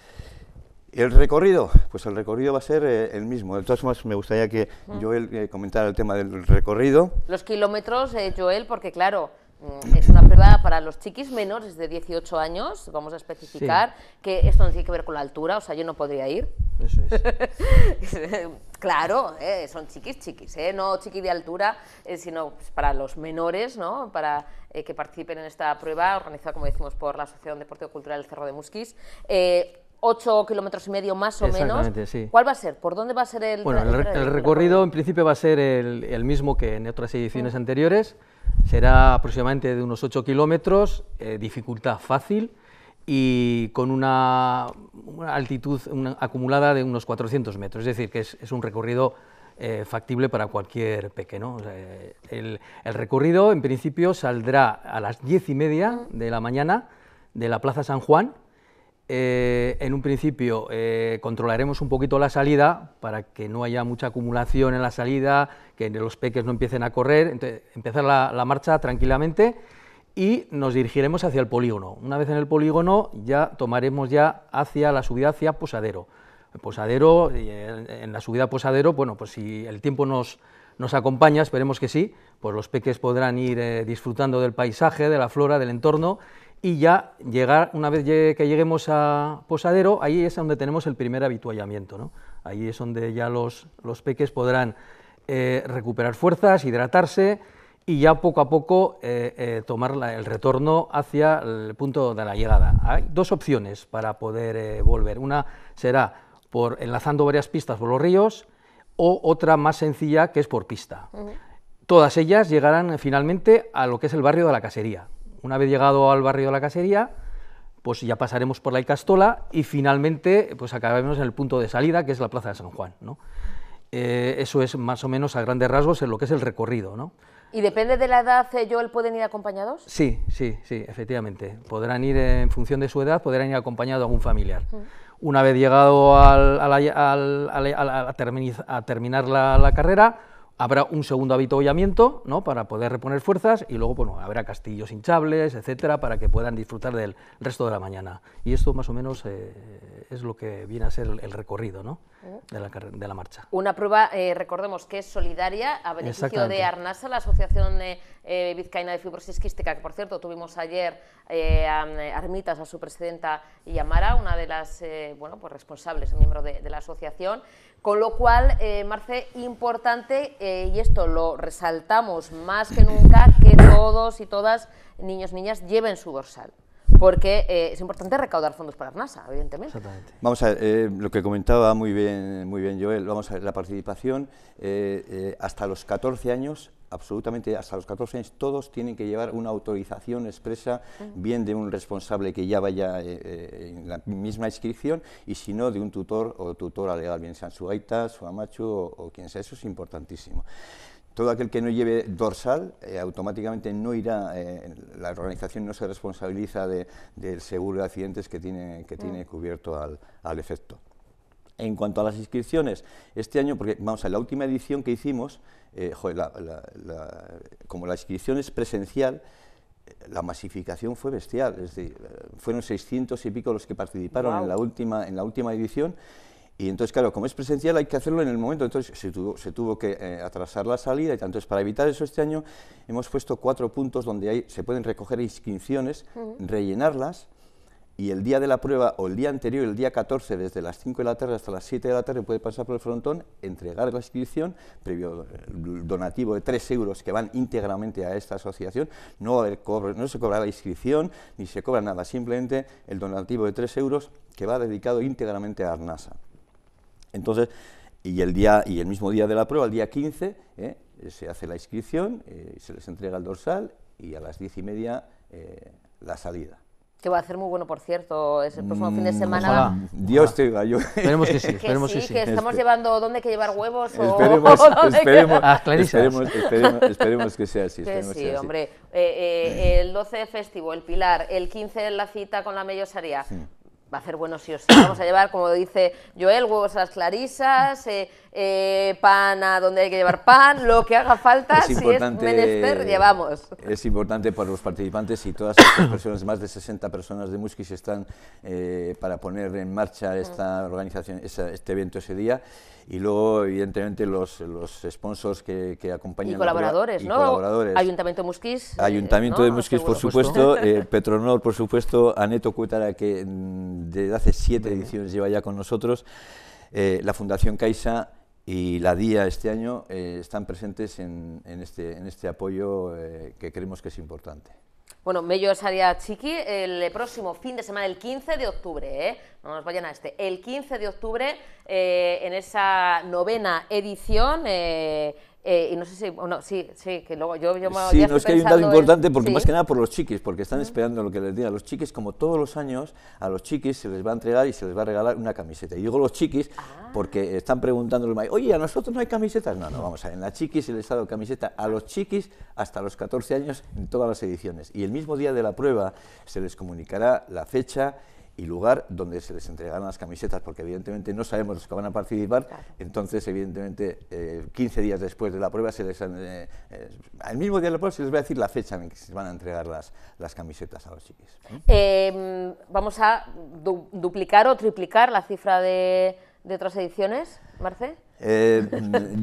[SPEAKER 4] El recorrido, pues el recorrido va a ser eh, el mismo. De todas formas, me gustaría que Joel eh, comentara el tema del recorrido.
[SPEAKER 1] Los kilómetros, eh, Joel, porque claro, mm, es una prueba para los chiquis menores de 18 años, vamos a especificar, que esto no tiene que ver con la altura, o sea, yo no podría ir.
[SPEAKER 5] Eso es. [LAUGHS]
[SPEAKER 1] claro, son chiquis, chiquis, no chiqui de altura, sino pues, para los menores, ¿no? para que participen en esta prueba organizada, como decimos, por la Asociación Deportivo Cultural del Cerro de Musquis. 8 kilómetros y medio más o menos.
[SPEAKER 5] Sí.
[SPEAKER 1] ¿Cuál va a ser? ¿Por dónde va a ser el
[SPEAKER 5] Bueno, el, recorrido en principio va a ser el, mismo que en otras ediciones mm. anteriores. Será aproximadamente de unos 8 kilómetros, eh, dificultad fácil y con una, altitud acumulada de unos 400 metros. Es decir, que es, un recorrido eh, factible para cualquier pequeño. el, el, recorrido en principio saldrá a las 10 y media mm. de la mañana de la Plaza San Juan eh, en un principio eh, controlaremos un poquito la salida para que no haya mucha acumulación en la salida, que los peques no empiecen a correr, entonces, empezar la, marcha tranquilamente y nos dirigiremos hacia el polígono. Una vez en el polígono ya tomaremos ya hacia la subida hacia Posadero. Posadero, en la subida a Posadero, bueno, pues si el tiempo nos, nos acompaña, esperemos que sí, pues los peques podrán ir eh, disfrutando del paisaje, de la flora, del entorno y ya llegar, una vez que lleguemos a Posadero, ahí es donde tenemos el primer habituallamiento, ¿no? ahí es donde ya los, los peques podrán eh, recuperar fuerzas, hidratarse y ya poco a poco eh, eh, tomar el retorno hacia el punto de la llegada. Hay dos opciones para poder volver, una será por enlazando varias pistas por los ríos o otra más sencilla que es por pista. Todas ellas llegarán finalmente a lo que es el barrio de la casería, una vez llegado al barrio de la Casería, pues ya pasaremos por la Icastola y finalmente pues acabaremos en el punto de salida, que es la Plaza de San Juan. ¿no? Eh, eso es más o menos a grandes rasgos en lo que es el recorrido. ¿no?
[SPEAKER 1] ¿Y depende de la edad, eh, Joel, pueden ir acompañados?
[SPEAKER 5] Sí, sí, sí, efectivamente. Podrán ir en función de su edad, podrán ir acompañados de algún familiar. Una vez llegado al, a, terminar la carrera, habrá un segundo habituallamiento ¿no? para poder reponer fuerzas y luego bueno, habrá castillos hinchables, etcétera, para que puedan disfrutar del resto de la mañana. Y esto más o menos eh, es lo que viene a ser el, recorrido ¿no? de, la, de, la, marcha.
[SPEAKER 1] Una prueba, eh, recordemos, que es solidaria a beneficio de Arnasa, la Asociación eh, Vizcaína de Fibrosis Quística, que por cierto tuvimos ayer a Armitas, a su presidenta, y a Mara, una de las bueno, pues responsables, miembro de, de la asociación. Con lo cual, eh, Marce, importante, eh, y esto lo resaltamos más que nunca, que todos y todas, niños y niñas, lleven su dorsal porque eh, es importante recaudar fondos para NASA, evidentemente.
[SPEAKER 4] Vamos a ver, eh, lo que comentaba muy bien, muy bien Joel, vamos a ver, la participación eh, hasta los 14 años, absolutamente hasta los 14 años, todos tienen que llevar una autorización expresa, bien de un responsable que ya vaya en la misma inscripción, y si no, de un tutor o tutora legal, bien sean su aita, su amachu o, o quien sea, eso es importantísimo. Todo aquel que no lleve dorsal eh, automáticamente no irá, eh, la organización no se responsabiliza del seguro de accidentes que tiene, que tiene cubierto al, efecto. En cuanto a las inscripciones, este año, porque vamos a la última edición que hicimos, eh, como la inscripción es presencial, la masificación fue bestial, es decir, fueron 600 y pico los que participaron en, la última, en la última edición y entonces, claro, como es presencial hay que hacerlo en el momento, entonces se tuvo, se tuvo que eh, atrasar la salida y entonces para evitar eso este año hemos puesto cuatro puntos donde hay, se pueden recoger inscripciones, rellenarlas y el día de la prueba o el día anterior, el día 14, desde las 5 de la tarde hasta las 7 de la tarde, puede pasar por el frontón, entregar la inscripción, previo el donativo de 3 euros que van íntegramente a esta asociación, no, no se cobra la inscripción ni se cobra nada, simplemente el donativo de 3 euros que va dedicado íntegramente a Arnasa. Entonces, y el, día, y el mismo día de la prueba, el día 15, ¿eh? se hace la inscripción, eh, se les entrega el dorsal y a las diez y media eh, la salida.
[SPEAKER 1] Que va a ser muy bueno, por cierto, es el próximo fin de
[SPEAKER 5] Mm,
[SPEAKER 1] semana.
[SPEAKER 5] ojalá.
[SPEAKER 4] Dios te oiga, yo.
[SPEAKER 5] Esperemos que sí,
[SPEAKER 1] Que
[SPEAKER 5] esperemos
[SPEAKER 1] sí,
[SPEAKER 5] que sí.
[SPEAKER 1] que estamos
[SPEAKER 4] Espe-
[SPEAKER 1] llevando dónde hay que llevar huevos o
[SPEAKER 4] Esperemos, [LAUGHS]
[SPEAKER 1] que
[SPEAKER 4] esperemos,
[SPEAKER 1] llevar-
[SPEAKER 5] Ah,
[SPEAKER 4] esperemos, esperemos, esperemos que sea así.
[SPEAKER 1] Que
[SPEAKER 4] esperemos que
[SPEAKER 1] sí,
[SPEAKER 4] sea así.
[SPEAKER 1] hombre. Eh, eh, el 12 festivo, el Pilar, el 15 la cita con la mellosaría. Va a ser bueno sí o sí. Vamos a llevar, como dice Joel, huevos a las clarisas, eh, eh, pan a donde hay que llevar pan, lo que haga falta,
[SPEAKER 4] Es
[SPEAKER 1] si es menester, llevamos.
[SPEAKER 4] Es importante para los participantes y todas estas [COUGHS] personas, más de 60 personas de Muskis están eh, para poner en marcha esta organización, esa- este evento ese día. Y luego, evidentemente, los, los sponsors que, que acompañan
[SPEAKER 1] Y
[SPEAKER 4] la prueba,
[SPEAKER 1] colaboradores,
[SPEAKER 4] y
[SPEAKER 1] ¿no?
[SPEAKER 4] colaboradores.
[SPEAKER 1] Ayuntamiento de Musquis. eh,
[SPEAKER 4] Ayuntamiento
[SPEAKER 1] ¿no?
[SPEAKER 4] de Musquis, por supuesto, eh, Petronor, por supuesto, Aneto Cuétara, que mm, desde hace siete ediciones lleva ya con nosotros, eh, la Fundación Caixa y la DIA este año eh, están presentes en, en este, este apoyo eh, que creemos que es importante.
[SPEAKER 1] Bueno, Mello Saria Chiqui, el próximo fin de semana, el 15 de octubre, ¿eh? no nos vayan a este, el 15 de octubre, eh, en esa novena edición, eh, y no sé si, bueno, sí, sí, que luego yo, yo me-
[SPEAKER 4] Sí, no es que hay un dato importante porque
[SPEAKER 1] sí.
[SPEAKER 4] más que nada por los chiquis, porque están esperando lo que les diga. Los chiquis, como todos los años, a los chiquis se les va a entregar y se les va a regalar una camiseta. Y digo los chiquis
[SPEAKER 1] Ah.
[SPEAKER 4] porque están preguntando los mayores, oye, ¿a nosotros no hay camisetas? No, no, vamos a ver, en la chiquis se les ha dado camiseta a los chiquis hasta los 14 años en todas las ediciones. Y el mismo día de la prueba se les comunicará la fecha y lugar donde se les entregarán las camisetas, porque evidentemente no sabemos los que van a participar, entonces evidentemente eh, 15 días después de la prueba, se les, eh, eh, al mismo día de la prueba se les va a decir la fecha en que se van a entregar las, las camisetas a los chiquis.
[SPEAKER 1] Eh, vamos a du- duplicar o triplicar la cifra de, de otras ediciones, Marce.
[SPEAKER 4] Eh,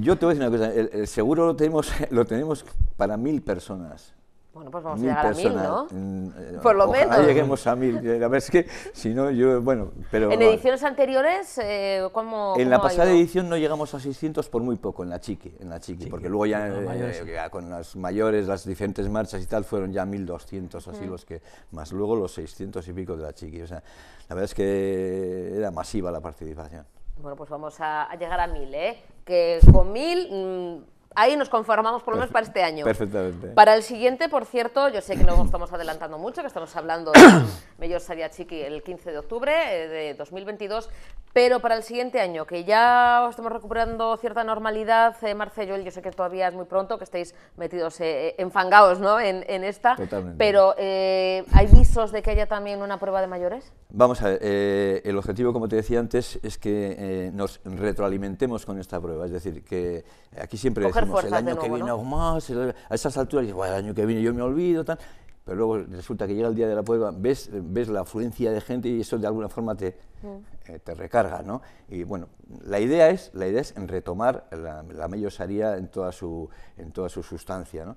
[SPEAKER 4] yo te voy a decir una cosa, el, el seguro lo tenemos, lo tenemos para mil personas.
[SPEAKER 1] Bueno, pues vamos a llegar a mil. ¿no?
[SPEAKER 4] Mm, eh,
[SPEAKER 1] Por lo
[SPEAKER 4] ojalá
[SPEAKER 1] menos.
[SPEAKER 4] lleguemos a mil. eh, A ver, es que si no, yo, bueno, pero...
[SPEAKER 1] En ediciones anteriores, eh, ¿cómo
[SPEAKER 4] En la
[SPEAKER 1] cómo
[SPEAKER 4] pasada edición no llegamos a 600 por muy poco, en la chiqui, en la chiqui, porque luego ya, eh, ya con las mayores, las diferentes marchas y tal, fueron ya 1200 así
[SPEAKER 1] Mm.
[SPEAKER 4] los que, más luego los 600 y pico de la chiqui, o sea, la verdad es que era masiva la participación.
[SPEAKER 1] Bueno, pues vamos a, a llegar a mil, ¿eh? Que con mil, mm, ahí nos conformamos por lo menos para este año.
[SPEAKER 4] Perfectamente.
[SPEAKER 1] Para el siguiente, por cierto, yo sé que no estamos adelantando mucho, que estamos hablando de [COUGHS] Mello Saria Chiqui el 15 de octubre eh, de 2022, pero para el siguiente año, que ya estamos recuperando cierta normalidad, eh, Marce, Joel, yo sé que todavía es muy pronto, que estáis metidos, eh, enfangados ¿no? en, en esta,
[SPEAKER 4] Totalmente.
[SPEAKER 1] pero eh, ¿hay visos de que haya también una prueba de mayores?
[SPEAKER 4] Vamos a ver, eh, el objetivo, como te decía antes, es que eh, nos retroalimentemos con esta prueba. Es decir, que aquí siempre
[SPEAKER 1] Coger
[SPEAKER 4] el
[SPEAKER 1] fuerzas de
[SPEAKER 4] año que
[SPEAKER 1] nuevo,
[SPEAKER 4] viene
[SPEAKER 1] ¿no?
[SPEAKER 4] hago más, el- a esas alturas, digo, "Bueno, el año que viene yo me olvido, tal. Pero luego resulta que llega el día de la prueba, ves, ves la afluencia de gente y eso de alguna forma te,
[SPEAKER 1] Mm.
[SPEAKER 4] eh, te recarga, ¿no? Y bueno, la idea es, la idea es en retomar la, la mellosaría en toda su, en toda su sustancia, ¿no?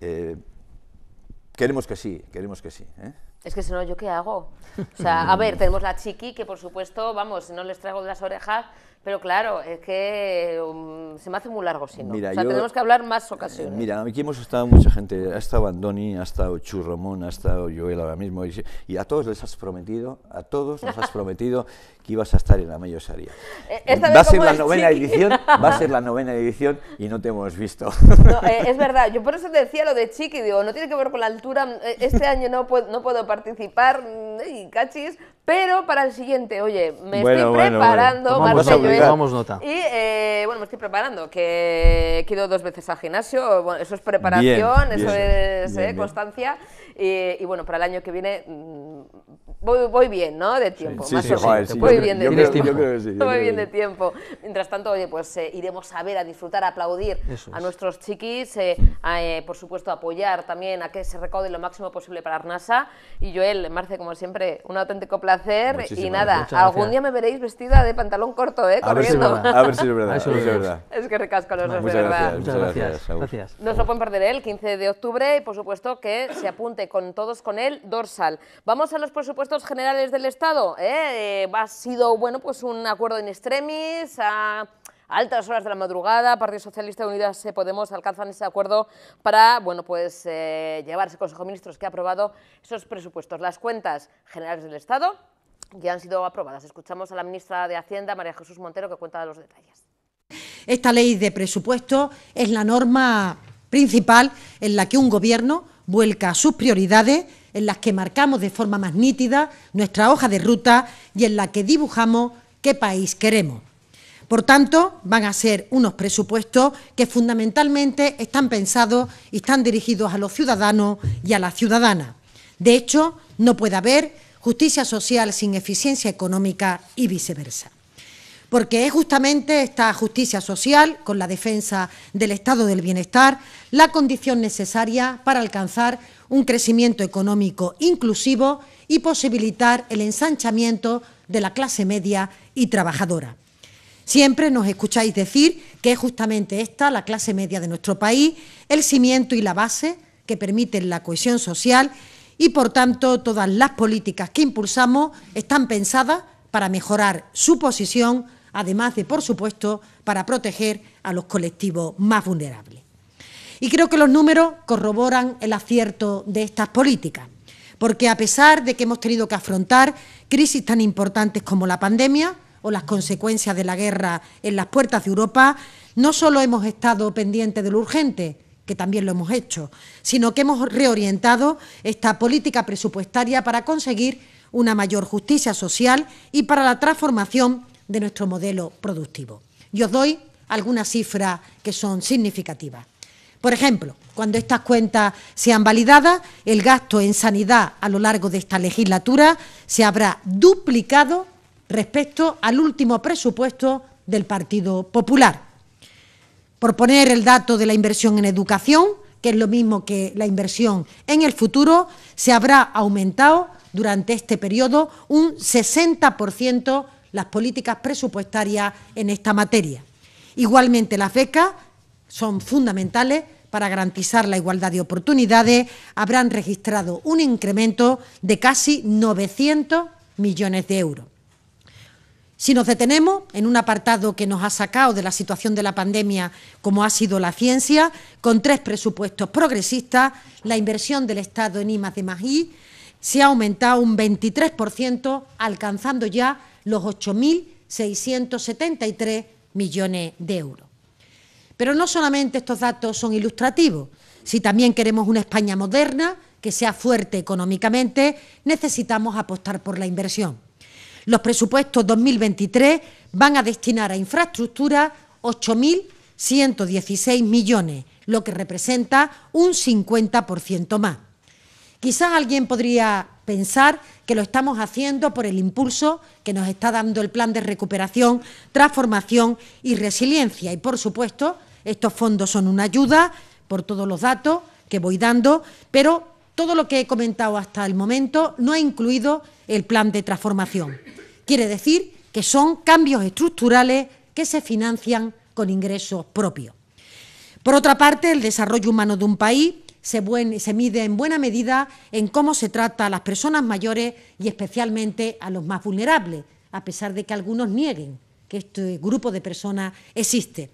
[SPEAKER 4] Eh, queremos que sí, queremos que sí, ¿eh?
[SPEAKER 1] Es que si no, ¿yo qué hago? O sea, [LAUGHS] a ver, tenemos la chiqui, que por supuesto, vamos, no les traigo de las orejas, pero claro, es que um, se me hace muy largo si no.
[SPEAKER 4] Mira,
[SPEAKER 1] o sea,
[SPEAKER 4] yo-
[SPEAKER 1] tenemos que hablar más
[SPEAKER 4] Eh,
[SPEAKER 1] ocasiones.
[SPEAKER 4] Mira, aquí hemos estado mucha gente, ha estado Andoni, ha estado Churromón, ha estado Joel ahora mismo, y, y a todos les has prometido, a todos nos has [LAUGHS] prometido que ibas a estar en la Mellosaria.
[SPEAKER 1] Eh,
[SPEAKER 4] Va a ser la novena
[SPEAKER 1] chiqui.
[SPEAKER 4] edición, va a ser la [LAUGHS] novena edición y no te hemos visto.
[SPEAKER 1] No, eh, es verdad, yo por eso te decía lo de chiqui, digo, no tiene que ver con la altura, eh, este [LAUGHS] año no puedo, no puedo participar, mm, y cachis, pero para el siguiente, oye, me
[SPEAKER 4] Bueno,
[SPEAKER 1] estoy
[SPEAKER 4] bueno,
[SPEAKER 1] preparando,
[SPEAKER 5] bueno. Tomamos
[SPEAKER 1] Marce
[SPEAKER 4] nota,
[SPEAKER 1] Joel,
[SPEAKER 5] tomamos nota.
[SPEAKER 1] Y eh, bueno, me estoy preparando, que he ido dos veces al gimnasio, bueno, eso es preparación,
[SPEAKER 4] Bien,
[SPEAKER 1] eso
[SPEAKER 4] bien,
[SPEAKER 1] es
[SPEAKER 4] bien,
[SPEAKER 1] eh,
[SPEAKER 4] bien.
[SPEAKER 1] constancia, y, y bueno, para el año que viene mm, voy, voy bien, ¿no? De tiempo,
[SPEAKER 4] Sí,
[SPEAKER 1] más
[SPEAKER 4] sí,
[SPEAKER 1] o
[SPEAKER 4] joder,
[SPEAKER 1] menos,
[SPEAKER 4] sí,
[SPEAKER 1] voy
[SPEAKER 4] yo
[SPEAKER 1] bien de
[SPEAKER 4] creo-
[SPEAKER 5] Tienes
[SPEAKER 1] tiempo.
[SPEAKER 5] tiempo.
[SPEAKER 4] yo creo que sí, yo
[SPEAKER 1] Voy bien
[SPEAKER 4] que
[SPEAKER 1] de
[SPEAKER 4] sí.
[SPEAKER 1] tiempo. Mientras tanto, oye, pues eh, iremos a ver, a disfrutar, a aplaudir
[SPEAKER 5] Eso
[SPEAKER 1] a
[SPEAKER 5] es.
[SPEAKER 1] nuestros chiquis, eh, a, eh, por supuesto, apoyar también a que se recaude lo máximo posible para Arnasa. Y Joel, Marce, como siempre, un auténtico placer.
[SPEAKER 4] Muchísimas
[SPEAKER 1] y nada, algún
[SPEAKER 5] gracias.
[SPEAKER 1] día me veréis vestida de pantalón corto, ¿eh?
[SPEAKER 4] A ver, si es
[SPEAKER 1] Corriendo.
[SPEAKER 4] verdad, a ver si es verdad. [LAUGHS]
[SPEAKER 5] Eso
[SPEAKER 4] es verdad.
[SPEAKER 1] es que recasco los dos, de
[SPEAKER 4] Muchas
[SPEAKER 1] verdad.
[SPEAKER 4] gracias.
[SPEAKER 5] Muchas gracias.
[SPEAKER 4] gracias.
[SPEAKER 1] No se lo pueden perder el 15 de octubre y por supuesto que se apunte con todos con el dorsal. Vamos a los presupuestos generales del Estado. ¿eh? Eh, ha sido bueno pues un acuerdo en extremis. A altas horas de la madrugada, Partido Socialista y Unidas Podemos alcanzan ese acuerdo para bueno pues eh, llevar ese Consejo de Ministros que ha aprobado esos presupuestos. Las cuentas generales del Estado ya han sido aprobadas. Escuchamos a la ministra de Hacienda, María Jesús Montero, que cuenta los detalles.
[SPEAKER 6] esta ley de presupuesto es la norma principal en la que un gobierno vuelca sus prioridades, en las que marcamos de forma más nítida nuestra hoja de ruta y en la que dibujamos qué país queremos. Por tanto, van a ser unos presupuestos que fundamentalmente están pensados y están dirigidos a los ciudadanos y a las ciudadanas. De hecho, no puede haber justicia social sin eficiencia económica y viceversa. Porque es justamente esta justicia social, con la defensa del estado del bienestar, la condición necesaria para alcanzar un crecimiento económico inclusivo y posibilitar el ensanchamiento de la clase media y trabajadora. Siempre nos escucháis decir que es justamente esta, la clase media de nuestro país, el cimiento y la base que permiten la cohesión social y, por tanto, todas las políticas que impulsamos están pensadas para mejorar su posición, además de, por supuesto, para proteger a los colectivos más vulnerables. Y creo que los números corroboran el acierto de estas políticas, porque a pesar de que hemos tenido que afrontar crisis tan importantes como la pandemia, o las consecuencias de la guerra en las puertas de Europa, no solo hemos estado pendientes de lo urgente, que también lo hemos hecho, sino que hemos reorientado esta política presupuestaria para conseguir una mayor justicia social y para la transformación de nuestro modelo productivo. Y os doy algunas cifras que son significativas. Por ejemplo, cuando estas cuentas sean validadas, el gasto en sanidad a lo largo de esta legislatura se habrá duplicado respecto al último presupuesto del Partido Popular. Por poner el dato de la inversión en educación, que es lo mismo que la inversión en el futuro, se habrá aumentado durante este periodo un 60% las políticas presupuestarias en esta materia. Igualmente, las becas son fundamentales para garantizar la igualdad de oportunidades, habrán registrado un incremento de casi 900 millones de euros. Si nos detenemos en un apartado que nos ha sacado de la situación de la pandemia, como ha sido la ciencia, con tres presupuestos progresistas, la inversión del Estado en I de Magí se ha aumentado un 23%, alcanzando ya los 8.673 millones de euros. Pero no solamente estos datos son ilustrativos, si también queremos una España moderna, que sea fuerte económicamente, necesitamos apostar por la inversión. Los presupuestos 2023 van a destinar a infraestructura 8.116 millones, lo que representa un 50% más. Quizás alguien podría pensar que lo estamos haciendo por el impulso que nos está dando el plan de recuperación, transformación y resiliencia. Y, por supuesto, estos fondos son una ayuda por todos los datos que voy dando, pero todo lo que he comentado hasta el momento no ha incluido el plan de transformación. Quiere decir que son cambios estructurales que se financian con ingresos propios. Por otra parte, el desarrollo humano de un país se, mide en buena medida en cómo se trata a las personas mayores y especialmente a los más vulnerables, a pesar de que algunos nieguen que este grupo de personas existe.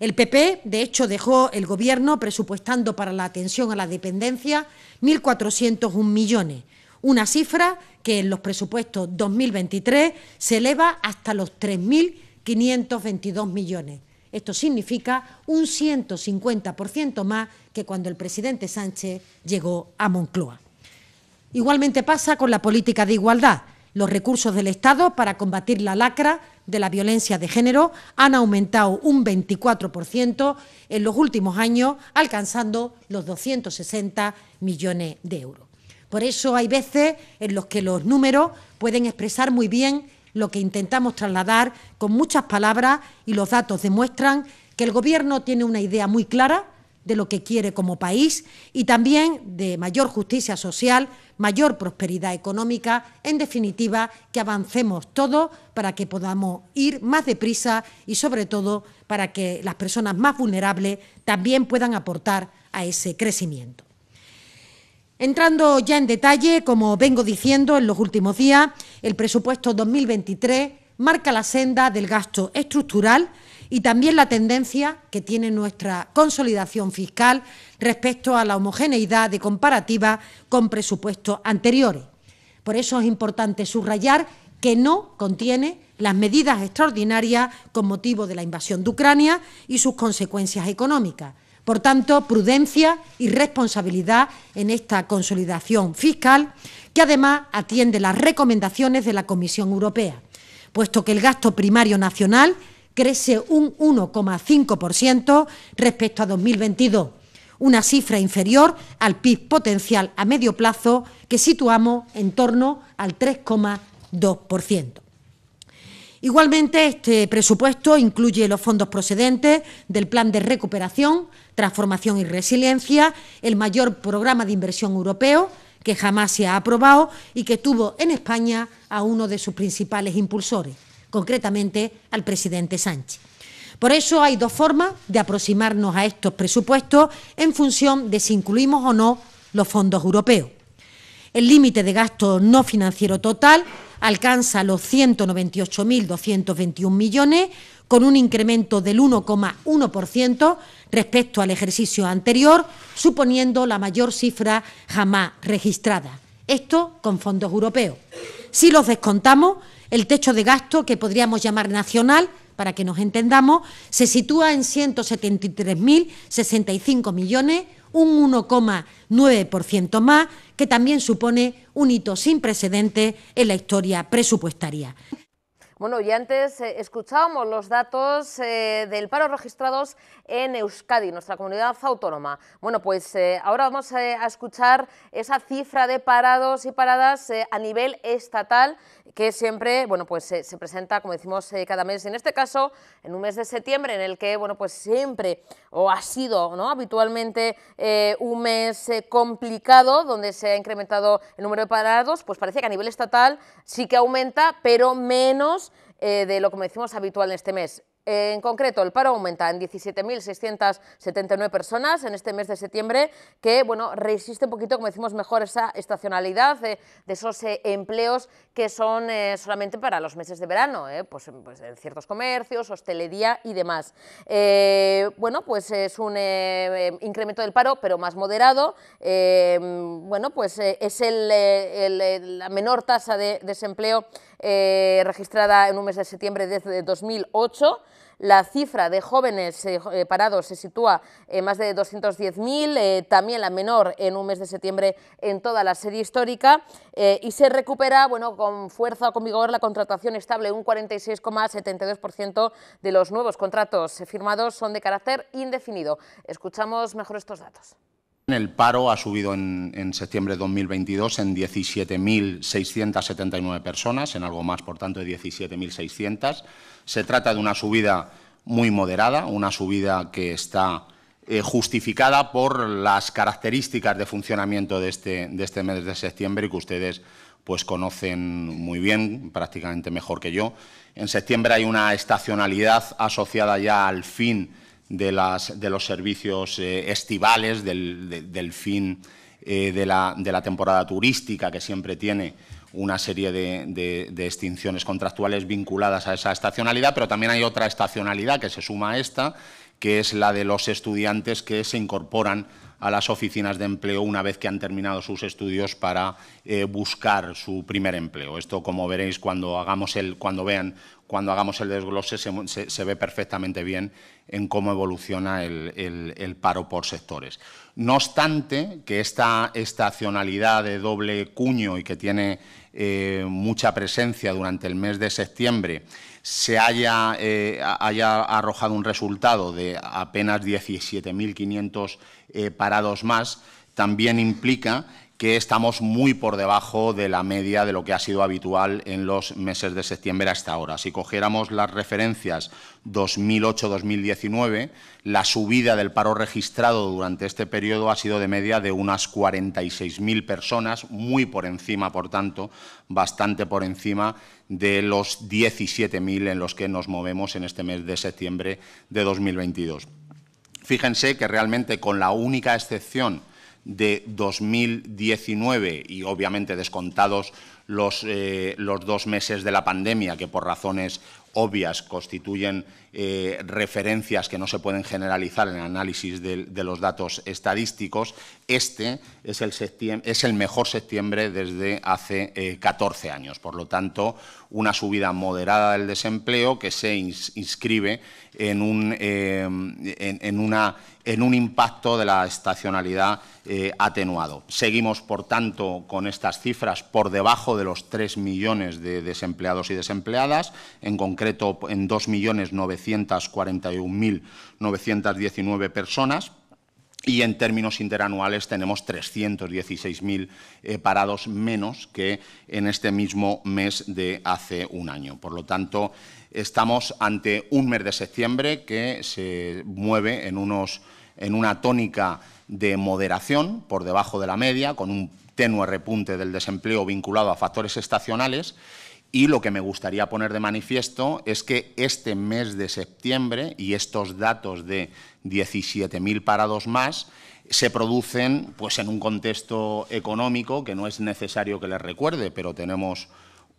[SPEAKER 6] El PP, de hecho, dejó el Gobierno presupuestando para la atención a la dependencia 1.401 millones, una cifra que en los presupuestos 2023 se eleva hasta los 3.522 millones. Esto significa un 150% más que cuando el presidente Sánchez llegó a Moncloa. Igualmente pasa con la política de igualdad. Los recursos del Estado para combatir la lacra de la violencia de género han aumentado un 24% en los últimos años, alcanzando los 260 millones de euros. Por eso hay veces en los que los números pueden expresar muy bien lo que intentamos trasladar con muchas palabras y los datos demuestran que el Gobierno tiene una idea muy clara de lo que quiere como país y también de mayor justicia social, mayor prosperidad económica, en definitiva, que avancemos todos para que podamos ir más deprisa y, sobre todo, para que las personas más vulnerables también puedan aportar a ese crecimiento. Entrando ya en detalle, como vengo diciendo en los últimos días, el presupuesto 2023 marca la senda del gasto estructural y también la tendencia que tiene nuestra consolidación fiscal respecto a la homogeneidad de comparativa con presupuestos anteriores. Por eso es importante subrayar que no contiene las medidas extraordinarias con motivo de la invasión de Ucrania y sus consecuencias económicas. Por tanto, prudencia y responsabilidad en esta consolidación fiscal, que además atiende las recomendaciones de la Comisión Europea, puesto que el gasto primario nacional crece un 1,5% respecto a 2022, una cifra inferior al PIB potencial a medio plazo que situamos en torno al 3,2%. Igualmente, este presupuesto incluye los fondos procedentes del Plan de Recuperación, Transformación y Resiliencia, el mayor programa de inversión europeo que jamás se ha aprobado y que tuvo en España a uno de sus principales impulsores, concretamente al presidente Sánchez. Por eso hay dos formas de aproximarnos a estos presupuestos en función de si incluimos o no los fondos europeos. El límite de gasto no financiero total alcanza los 198.221 millones, con un incremento del 1,1% respecto al ejercicio anterior, suponiendo la mayor cifra jamás registrada. Esto con fondos europeos. Si los descontamos, el techo de gasto, que podríamos llamar nacional, para que nos entendamos, se sitúa en 173.065 millones, un 1,9% más, que también supone un hito sin precedentes en la historia presupuestaria.
[SPEAKER 1] Bueno, y antes eh, escuchábamos los datos eh, del paro registrados en Euskadi, nuestra comunidad autónoma. Bueno, pues eh, ahora vamos a escuchar esa cifra de parados y paradas a nivel estatal que siempre, bueno, pues se presenta, como decimos, cada mes. En este caso, en un mes de septiembre, en el que, bueno, pues siempre, o ha sido, ¿no?, habitualmente un mes complicado, donde se ha incrementado el número de parados, pues parece que a nivel estatal sí que aumenta, pero menos eh, de lo que decimos habitual en este mes. En concreto, el paro aumenta en 17.679 personas en este mes de septiembre, que bueno, resiste un poquito, como decimos, mejor esa estacionalidad de, esos eh, empleos que son eh, solamente para los meses de verano, eh, pues, pues, en ciertos comercios, hostelería y demás. bueno, pues es un incremento del paro, pero más moderado. bueno, pues es la menor tasa de desempleo registrada en un mes de septiembre desde 2008. La cifra de jóvenes eh, eh, parados se sitúa en más de 210.000, eh, también la menor en un mes de septiembre en toda la serie histórica, y se recupera bueno, con fuerza con vigor la contratación estable, un 46,72% de los nuevos contratos firmados son de carácter indefinido. Escuchamos mejor estos datos.
[SPEAKER 7] El paro ha subido en, septiembre de 2022 en 17.679 personas, en algo más, por tanto, de 17.600. Se trata de una subida muy moderada, una subida que está eh, justificada por las características de funcionamiento de este, de este mes de septiembre y que ustedes pues, conocen muy bien, prácticamente mejor que yo. En septiembre hay una estacionalidad asociada ya al fin de, las, de los servicios eh, estivales, del, fin eh, de, la, de la temporada turística que siempre tiene una serie de, extinciones contractuales vinculadas a esa estacionalidad, pero también hay otra estacionalidad que se suma a esta, que es la de los estudiantes que se incorporan a las oficinas de empleo una vez que han terminado sus estudios para eh, buscar su primer empleo. Esto, como veréis cuando hagamos el, cuando vean, cuando hagamos el desglose, se, ve perfectamente bien en cómo evoluciona el paro por sectores. No obstante, que esta estacionalidad de doble cuño y que tiene eh, mucha presencia durante el mes de septiembre, se haya, eh, arrojado un resultado de apenas 17.500 eh, parados más, también implica que estamos muy por debajo de la media de lo que ha sido habitual en los meses de septiembre hasta ahora. Si cogiéramos las referencias 2008-2019, la subida del paro registrado durante este periodo ha sido de media de unas 46.000 personas, muy por encima, por tanto, bastante por encima de los 17.000 en los que nos movemos en este mes de septiembre de 2022. Fíjense que realmente con la única excepción de 2019 y obviamente descontados los, eh, los, dos meses de la pandemia que por razones obvias, constituyen eh, referencias que no se pueden generalizar en el análisis de, los datos estadísticos, este es el, mejor septiembre desde hace 14 eh, años. Por lo tanto, una subida moderada del desempleo que se inscribe en un, eh, en, un, impacto de la estacionalidad atenuado. Seguimos, por tanto, con estas cifras por debajo de los 3 millones de desempleados y desempleadas, en concreto en 2.941.919 personas, y en términos interanuales tenemos 316.000 eh, parados menos que en este mismo mes de hace un año. Por lo tanto, estamos ante un mes de septiembre que se mueve en, unos, en una tónica de moderación por debajo de la media, con un tenue repunte del desempleo vinculado a factores estacionales. Y lo que me gustaría poner de manifiesto es que este mes de septiembre y estos datos de 17.000 parados más se producen pues, en un contexto económico que no es necesario que les recuerde, pero tenemos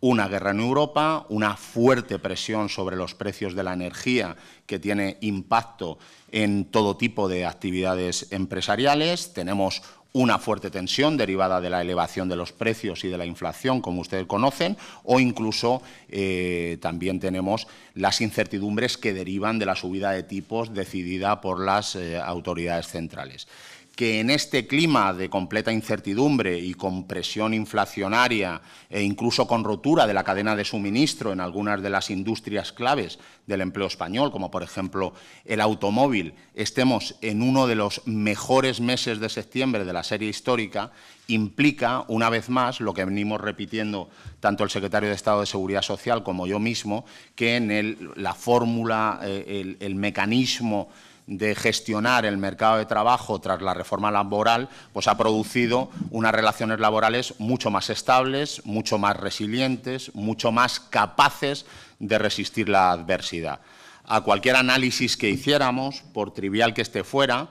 [SPEAKER 7] una guerra en Europa, una fuerte presión sobre los precios de la energía que tiene impacto en todo tipo de actividades empresariales, tenemos una fuerte tensión derivada de la elevación de los precios y de la inflación, como ustedes conocen, o incluso eh, también tenemos las incertidumbres que derivan de la subida de tipos decidida por las eh, autoridades centrales que en este clima de completa incertidumbre y con presión inflacionaria e incluso con rotura de la cadena de suministro en algunas de las industrias claves del empleo español, como por ejemplo el automóvil, estemos en uno de los mejores meses de septiembre de la serie histórica, implica, una vez más, lo que venimos repitiendo tanto el secretario de Estado de Seguridad Social como yo mismo, que en la fórmula, eh, el mecanismo de gestionar el mercado de trabajo tras la reforma laboral, pues ha producido unas relaciones laborales mucho más estables, mucho más resilientes, mucho más capaces de resistir la adversidad. A cualquier análisis que hiciéramos, por trivial que esté fuera,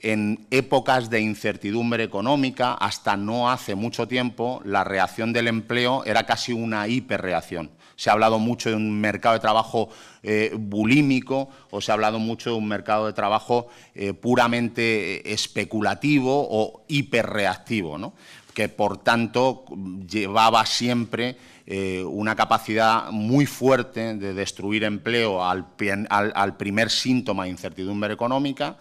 [SPEAKER 7] en épocas de incertidumbre económica, hasta no hace mucho tiempo, la reacción del empleo era casi una hiperreacción. Se ha hablado mucho de un mercado de trabajo eh, bulímico o se ha hablado mucho de un mercado de trabajo eh, puramente especulativo o hiperreactivo, que por tanto llevaba siempre eh, una capacidad muy fuerte de destruir empleo al primer síntoma de incertidumbre económica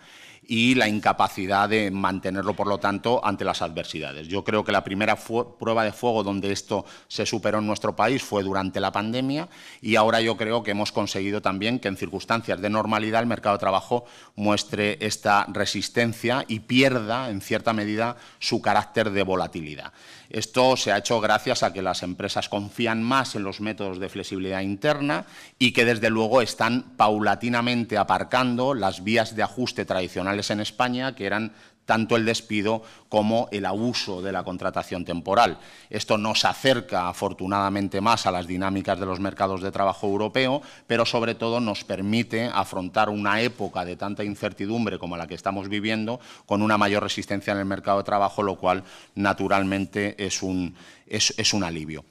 [SPEAKER 7] y la incapacidad de mantenerlo, por lo tanto, ante las adversidades. Yo creo que la primera prueba de fuego donde esto se superó en nuestro país fue durante la pandemia y ahora yo creo que hemos conseguido también que en circunstancias de normalidad el mercado de trabajo muestre esta resistencia y pierda, en cierta medida, su carácter de volatilidad. Esto se ha hecho gracias a que las empresas confían más en los métodos de flexibilidad interna y que desde luego están paulatinamente aparcando las vías de ajuste tradicionales en España, que eran tanto el despido como el abuso de la contratación temporal. Esto nos acerca afortunadamente más a las dinámicas de los mercados de trabajo europeo, pero sobre todo nos permite afrontar una época de tanta incertidumbre como la que estamos viviendo con una mayor resistencia en el mercado de trabajo, lo cual naturalmente es un, es un alivio.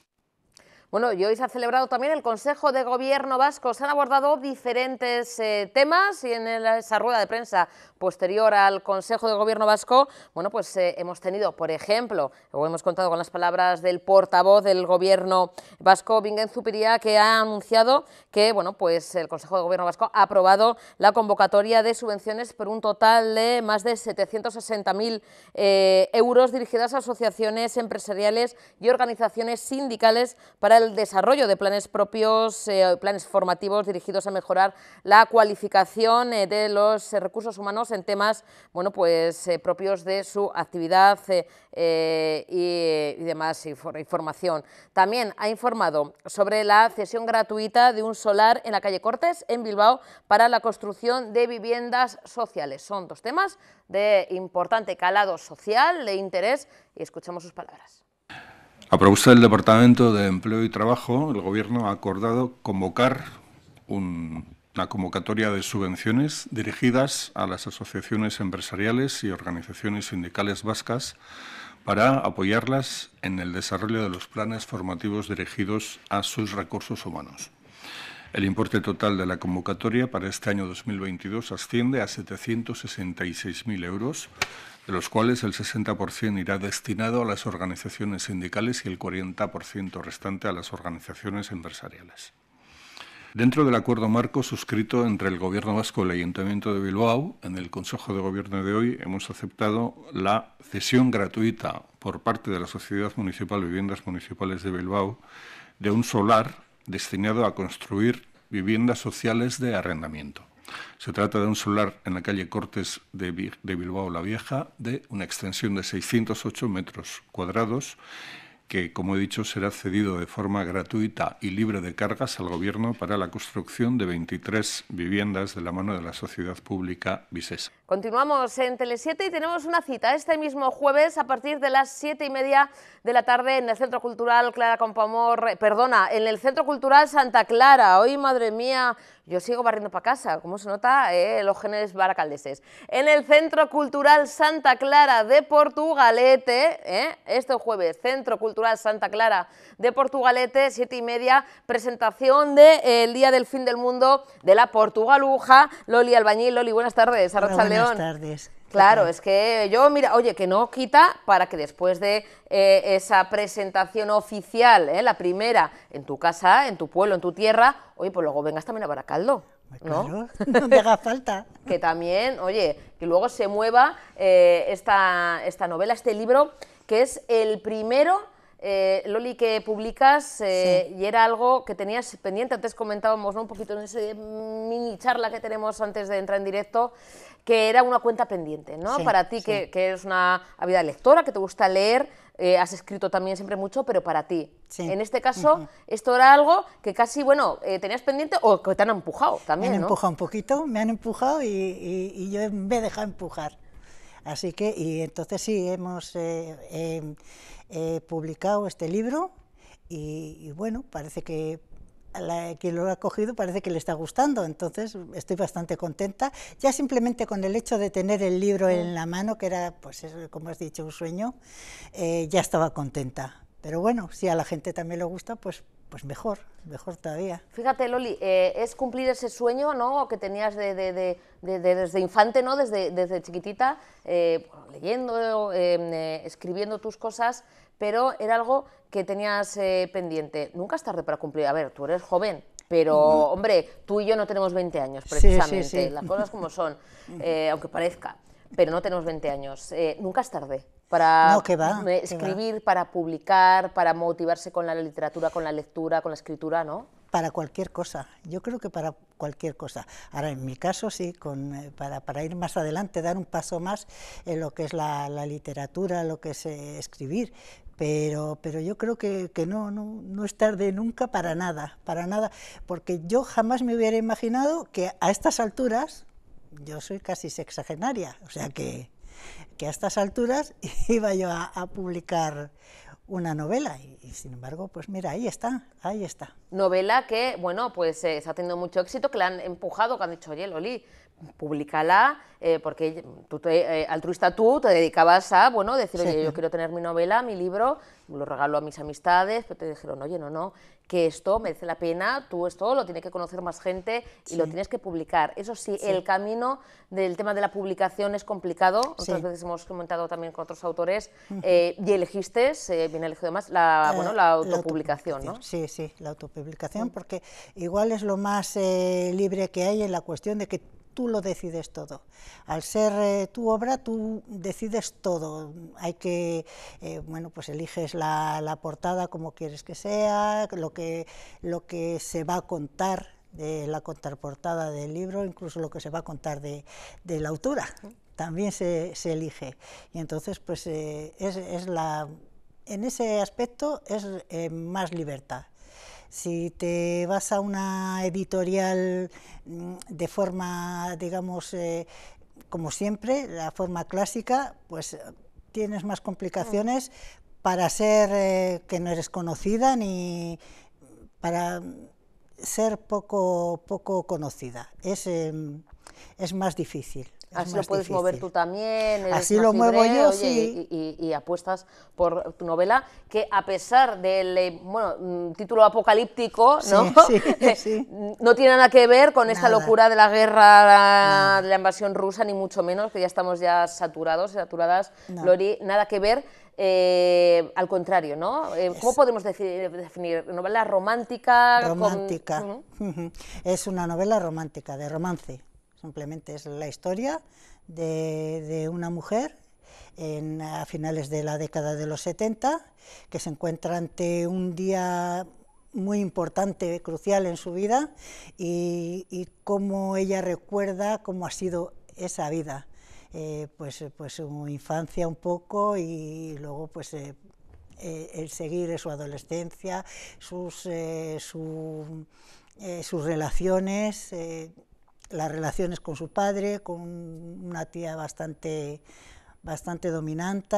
[SPEAKER 1] Bueno, y hoy se ha celebrado también el Consejo de Gobierno Vasco. Se han abordado diferentes eh, temas y en esa rueda de prensa posterior al Consejo de Gobierno Vasco, bueno, pues eh, hemos tenido, por ejemplo, o hemos contado con las palabras del portavoz del Gobierno Vasco, Vingen Zupiría, que ha anunciado que, bueno, pues el Consejo de Gobierno Vasco ha aprobado la convocatoria de subvenciones por un total de más de 760.000 eh, euros dirigidas a asociaciones empresariales y organizaciones sindicales para el desarrollo de planes propios, eh, planes formativos dirigidos a mejorar la cualificación de los recursos humanos en temas bueno, pues, eh, propios de su actividad eh, eh, y, demás, información. También ha informado sobre la cesión gratuita de un solar en la calle Cortes, en Bilbao, para la construcción de viviendas sociales. Son dos temas de importante calado social, de interés, y escuchamos sus palabras.
[SPEAKER 8] A propuesta del Departamento de Empleo y Trabajo, el Gobierno ha acordado convocar un la convocatoria de subvenciones dirigidas a las asociaciones empresariales y organizaciones sindicales vascas para apoyarlas en el desarrollo de los planes formativos dirigidos a sus recursos humanos. El importe total de la convocatoria para este año 2022 asciende a 766.000 euros, de los cuales el 60% irá destinado a las organizaciones sindicales y el 40% restante a las organizaciones empresariales. Dentro del acuerdo marco suscrito entre el Gobierno vasco y el Ayuntamiento de Bilbao, en el Consejo de Gobierno de hoy hemos aceptado la cesión gratuita por parte de la Sociedad Municipal Viviendas Municipales de Bilbao de un solar destinado a construir viviendas sociales de arrendamiento. Se trata de un solar en la calle Cortes de, Bilbao la Vieja de una extensión de 608 metros cuadrados que, como he dicho, será cedido de forma gratuita y libre de cargas al Gobierno para la construcción de 23 viviendas de la mano de la sociedad pública Visesa.
[SPEAKER 1] Continuamos en Tele7 y tenemos una cita este mismo jueves a partir de las 7 y media de la tarde en el Centro Cultural Clara Compamor, perdona, en el Centro Cultural Santa Clara. Hoy, madre mía, yo sigo barriendo para casa, como se nota, eh, los genes baracaldeses. En el Centro Cultural Santa Clara de Portugalete, eh, este jueves, Centro Cultural Santa Clara de Portugalete, 7 y media, presentación del de, eh, Día del Fin del Mundo de la Portugaluja. Loli Albañil, Loli, buenas tardes.
[SPEAKER 9] Buenas tardes.
[SPEAKER 1] Claro, es que yo, mira, oye, que no quita para que después de eh, esa presentación oficial, eh, la primera, en tu casa, en tu pueblo, en tu tierra, oye, pues luego vengas también a Baracaldo. ¿no?
[SPEAKER 9] Claro, [LAUGHS] no me haga falta.
[SPEAKER 1] que también, oye, que luego se mueva eh, esta, esta novela, este libro, que es el primero eh, Loli, que publicas eh, y era algo que tenías pendiente, antes comentábamos un poquito en esa mini charla que tenemos antes de entrar en directo, que era una cuenta pendiente, ¿no? para ti, que, eres una ávida lectora, que te gusta leer, eh, has escrito también siempre mucho, pero para ti. En este caso, esto era algo que casi, bueno, tenías pendiente o que te han empujado también,
[SPEAKER 9] Me
[SPEAKER 1] han
[SPEAKER 9] empujado un poquito, me han empujado y, yo me he dejado empujar. Así que, y entonces sí, hemos he publicado este libro y, bueno, parece que a quien lo ha cogido parece que le está gustando, entonces estoy bastante contenta, ya simplemente con el hecho de tener el libro en la mano, que era, pues como has dicho, un sueño, eh, ya estaba contenta. Pero bueno, si a la gente también le gusta, pues, pues mejor, mejor todavía.
[SPEAKER 1] Fíjate, Loli, eh, es cumplir ese sueño ¿no? que tenías de, de, desde infante, ¿no? desde, desde chiquitita, eh, leyendo, escribiendo tus cosas pero era algo que tenías eh, pendiente. Nunca es tarde para cumplir. A ver, tú eres joven, pero hombre, tú y yo no tenemos 20 años precisamente, las cosas como son, eh, aunque parezca, pero no tenemos 20 años. Eh, nunca es tarde para escribir, para publicar, para motivarse con la literatura, con la lectura, con la escritura, ¿no?
[SPEAKER 9] Para cualquier cosa, yo creo que para cualquier cosa. Ahora, en mi caso, sí, con, para, para, ir más adelante, dar un paso más en lo que es la, la literatura, lo que es escribir, pero, pero yo creo que, que no, no, no, es tarde nunca para nada, para nada, porque yo jamás me hubiera imaginado que a estas alturas, yo soy casi sexagenaria, o sea que, que a estas alturas [LAUGHS] iba yo a, publicar una novela y, sin embargo, pues mira, ahí está, ahí está.
[SPEAKER 1] Novela que, bueno, pues eh, está teniendo mucho éxito, que le han empujado, que han dicho, oye, Loli, públicala, eh, porque tú eh, altruista tú te dedicabas a, bueno, decir, oye, yo quiero tener mi novela, mi libro, lo regalo a mis amistades, pero te dijeron, oye, no, no, que esto merece la pena, tú esto lo tiene que conocer más gente y lo tienes que publicar. Eso sí, el camino del tema de la publicación es complicado, otras veces hemos comentado también con otros autores, eh, y elegiste, bien elegido más, la, bueno, la autopublicación, ¿no?
[SPEAKER 9] Sí, sí, la autopublicación, porque igual es lo más libre que hay en la cuestión de que tú lo decides todo. Al ser eh, tu obra, tú decides todo. Hay que, eh, bueno, pues eliges la, portada como quieres que sea, lo que, lo que se va a contar de la contraportada del libro, incluso lo que se va a contar de, la autora, también se, elige. Y entonces, pues eh, es, es, la, en ese aspecto es más libertad. Si te vas a una editorial mm, de forma, digamos, eh, como siempre, la forma clásica, pues tienes más complicaciones para ser eh, que no eres conocida ni para ser poco, poco conocida. Es, em, es más difícil.
[SPEAKER 1] Así lo puedes mover tú también.
[SPEAKER 9] Así lo muevo yo,
[SPEAKER 1] sí. Y, apuestas por tu novela, que a pesar del eh, bueno, mm, título apocalíptico, ¿no? [LAUGHS] [LAUGHS] no tiene nada que ver con esta locura de la guerra, de la invasión rusa, ni mucho menos, que ya estamos ya saturados, saturadas, Lori, nada que ver. Eh, al contrario, ¿no? Eh, ¿Cómo podemos definir, ¿Novela romántica?
[SPEAKER 9] Romántica. [LAUGHS] Es una novela romántica, de romance. Simplemente es la historia de, una mujer a finales de la década de los 70 que se encuentra ante un día muy importante, crucial en su vida y, cómo ella recuerda cómo ha sido esa vida. Eh, pues, pues su infancia un poco y luego pues eh, eh, el seguir su adolescencia, sus, sus relaciones las relaciones con su padre, con una tía bastante, bastante dominante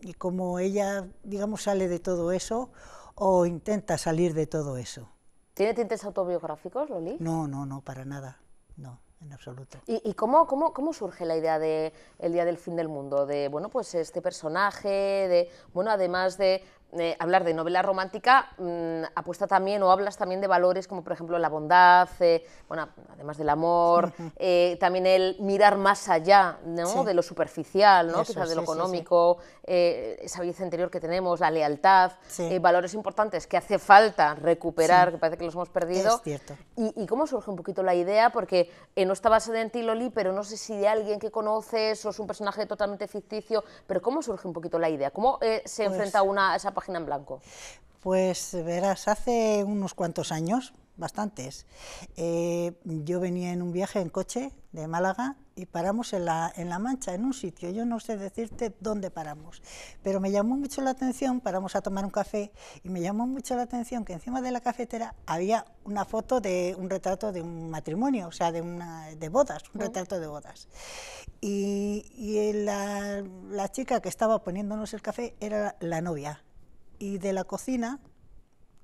[SPEAKER 9] y cómo ella, digamos, sale de todo eso o intenta salir de todo eso.
[SPEAKER 1] ¿Tiene tintes autobiográficos, Loli?
[SPEAKER 9] No, no, no, para nada, no en absoluto.
[SPEAKER 1] ¿Y, cómo, cómo, cómo, surge la idea de el día del fin del mundo? De, bueno, pues este personaje, de, bueno, además de eh, hablar de novela romántica, mm, apuesta también o hablas también de valores como por ejemplo la bondad, eh, bueno, además del amor, eh, también el mirar más allá ¿no? de lo superficial, ¿no? quizás de lo económico, esa belleza interior que tenemos, la lealtad, valores importantes que hace falta recuperar, que parece que los hemos perdido. Y, cómo surge un poquito la idea? Porque no está basada en ti, Loli, pero no sé si de alguien que conoces o es un personaje totalmente ficticio, pero ¿cómo surge un poquito la idea? ¿Cómo se pues enfrenta una, a esa en blanco?
[SPEAKER 9] Pues verás, hace unos cuantos años, bastantes, eh, yo venía en un viaje en coche de Málaga y paramos en la, en la Mancha, en un sitio, yo no sé decirte dónde paramos, pero me llamó mucho la atención, paramos a tomar un café y me llamó mucho la atención que encima de la cafetera había una foto de un retrato de un matrimonio, o sea, de, una, de bodas, un retrato de bodas. Y, y la, la chica que estaba poniéndonos el café era la novia y de la cocina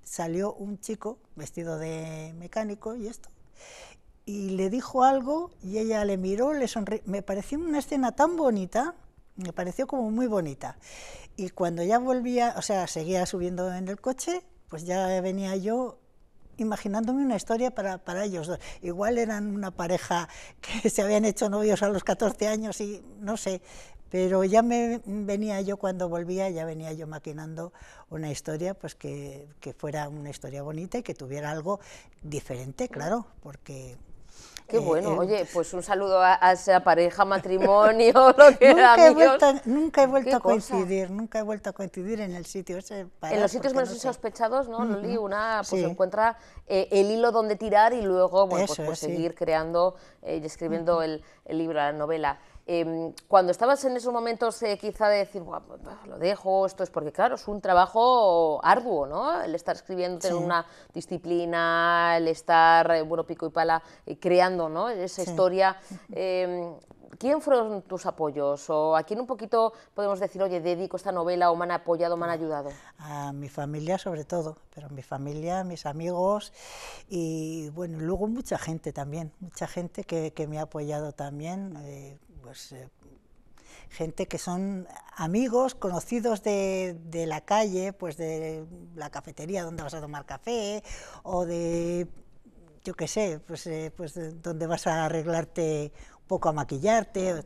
[SPEAKER 9] salió un chico vestido de mecánico y esto, y le dijo algo y ella le miró, le sonrió. Me pareció una escena tan bonita, me pareció como muy bonita. Y cuando ya volvía, o sea, seguía subiendo en el coche, pues ya venía yo imaginándome una historia para, para ellos. Igual eran una pareja que se habían hecho novios a los 14 años y no sé, pero ya me venía yo cuando volvía, ya venía yo maquinando una historia, pues que, que fuera una historia bonita y que tuviera algo diferente, claro, porque
[SPEAKER 1] Qué eh, bueno, oye, pues un saludo a, esa pareja, matrimonio, [LAUGHS] lo que
[SPEAKER 9] nunca, he vuelto, nunca he vuelto a coincidir, nunca he vuelto a coincidir en el sitio ese.
[SPEAKER 1] en los sitios menos sospechados, ¿no, Loli? Una pues encuentra eh, el hilo donde tirar y luego, bueno, pues, pues seguir creando eh, y escribiendo el, el libro, la novela. Em, cuando estabas en esos momentos eh, quizá de decir, pues, lo dejo, esto es porque, claro, es un trabajo arduo, ¿no? El estar escribiendo en una disciplina, el estar, eh, bueno, pico y pala, eh, creando, ¿no? Esa historia. Em, ¿Quién fueron tus apoyos? ¿O a quién un poquito podemos decir, oye, dedico esta novela o me han apoyado, me han ayudado?
[SPEAKER 9] A mi familia sobre todo, pero mi familia, mis amigos y bueno, luego mucha gente también, mucha gente que, que me ha apoyado también pues eh, gente que son amigos, conocidos de, la calle, pues de la cafetería donde vas a tomar café, o de, yo qué sé, pues, eh, pues donde vas a arreglarte un poco a maquillarte.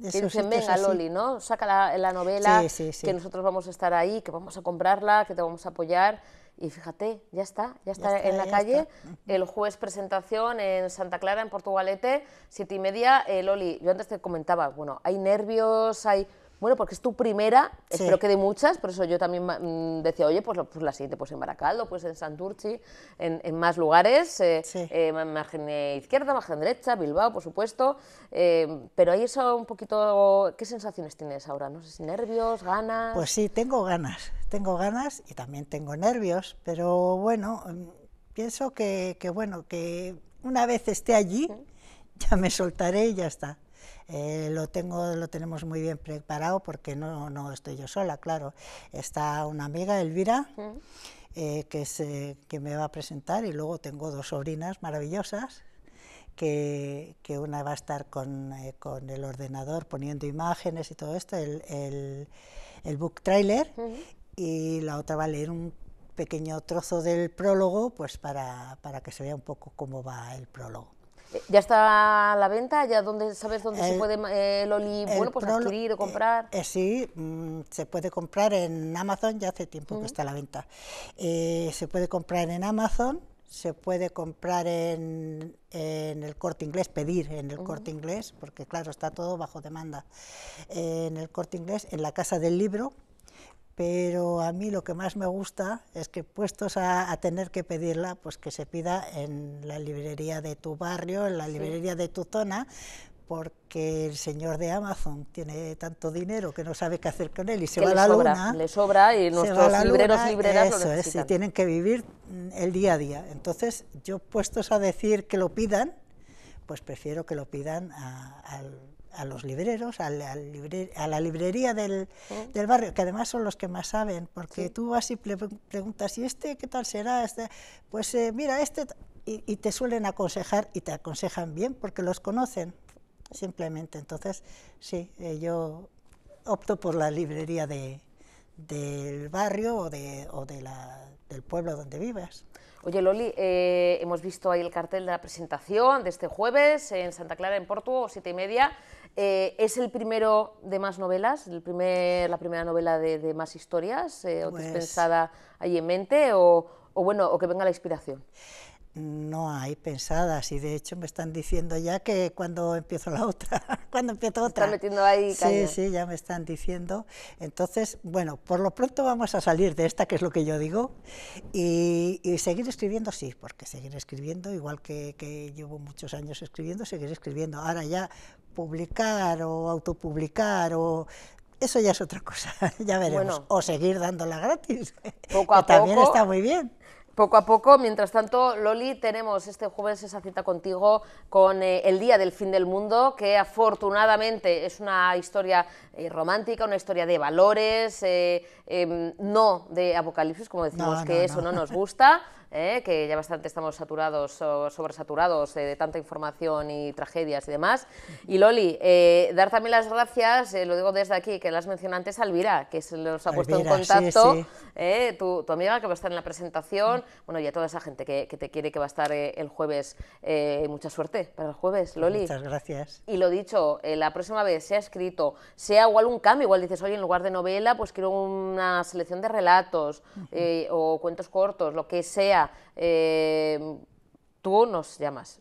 [SPEAKER 1] Y dicen, venga Loli, ¿no? Saca la, novela, que nosotros vamos a estar ahí, que vamos a comprarla, que te vamos a apoyar. Y fíjate, ya está, ya está, en la calle. [LAUGHS] El jueves presentación en Santa Clara, en Portugalete, siete y media. Eh, Loli, yo antes te comentaba, bueno, hay nervios, hay bueno, porque es tu primera, espero que de muchas, por eso yo también mm, decía, oye, pues, pues, la siguiente, pues en Baracaldo, pues en Santurchi, en, en más lugares, eh, eh, margen izquierda, margen derecha, Bilbao, por supuesto, eh, pero ahí eso un poquito, ¿qué sensaciones tienes ahora? No sé si nervios, ganas.
[SPEAKER 9] Pues sí, tengo ganas, tengo ganas y también tengo nervios, pero bueno, mm, pienso que, que bueno, que una vez esté allí, ya me soltaré y ya está. Eh, lo, tengo, lo tenemos muy bien preparado porque no, no estoy yo sola, claro. Está una amiga, Elvira, eh, que, es, eh, que me va a presentar y luego tengo dos sobrinas maravillosas que, una va a estar con, eh, con, el ordenador poniendo imágenes y todo esto, el, el, el book trailer, y la otra va a leer un pequeño trozo del prólogo pues para, para que se vea un poco cómo va el prólogo.
[SPEAKER 1] ¿Ya está a la venta? ¿Ya dónde, sabes dónde se puede eh, Loli bueno, pues adquirir o comprar?
[SPEAKER 9] Eh, eh, sí, mm, se puede comprar en Amazon, ya hace tiempo que está a la venta. se puede comprar en Amazon, se puede comprar en, en el corte inglés, pedir en el corte inglés, porque claro, está todo bajo demanda. en el corte inglés, en la casa del libro, pero a mí lo que más me gusta es que puestos a, tener que pedirla, pues que se pida en la librería de tu barrio, en la librería de tu zona, porque el señor de Amazon tiene tanto dinero que no sabe qué hacer con él y se va a la luna.
[SPEAKER 1] Le sobra y nuestros libreros libreras eso lo
[SPEAKER 9] es, y tienen que vivir el día a día. Entonces, yo puestos a decir que lo pidan, pues prefiero que lo pidan al a los libreros, a la, a la librería del, del, barrio, que además son los que más saben, porque tú vas y preguntas, ¿y este qué tal será? Este? Pues eh, mira, este... Y, te suelen aconsejar y te aconsejan bien porque los conocen, simplemente. Entonces, sí, eh, yo opto por la librería de, del barrio o, de, o de la, del pueblo donde vivas.
[SPEAKER 1] Oye, Loli, eh, hemos visto ahí el cartel de la presentación de este jueves en Santa Clara, en Porto, siete y media. Eh, ¿Es el primero de más novelas, el primer, la primera novela de, más historias? Eh, ¿O pues... pensada ahí en mente? O, o, bueno, o que venga la inspiración?
[SPEAKER 9] No hay pensadas y de hecho me están diciendo ya que cuando empiezo la otra, [LAUGHS] cuando empiezo otra.
[SPEAKER 1] Están metiendo ahí
[SPEAKER 9] Sí, sí, ya me están diciendo. Entonces, bueno, por lo pronto vamos a salir de esta, que es lo que yo digo, y, seguir escribiendo, sí, porque seguir escribiendo, igual que, que, llevo muchos años escribiendo, seguir escribiendo. Ahora ya publicar o autopublicar o eso ya es otra cosa, [LAUGHS] ya veremos. o seguir dándola gratis,
[SPEAKER 1] poco [LAUGHS] a
[SPEAKER 9] que también está muy bien.
[SPEAKER 1] Poco a poco, mientras tanto, Loli, tenemos este jueves esa cita contigo con eh, el Día del Fin del Mundo, que afortunadamente es una historia eh, romántica, una historia de valores, eh, em, no de apocalipsis, como decimos que eso no nos gusta. [LAUGHS] ¿eh? que ya bastante estamos saturados, o sobresaturados de tanta información y tragedias y demás. Y Loli, eh, dar también las gracias, eh, lo digo desde aquí, que las mencioné antes a Elvira, que se nos ha puesto en contacto, Tu, tu, amiga que va a estar en la presentación, bueno, y a toda esa gente que, que te quiere que va a estar el jueves. mucha suerte para el jueves, Loli.
[SPEAKER 9] Muchas gracias.
[SPEAKER 1] Y lo dicho, la próxima vez, sea escrito, sea igual un cambio, igual dices, oye, en lugar de novela, pues quiero una selección de relatos o cuentos cortos, lo que sea, eh, tú nos llamas,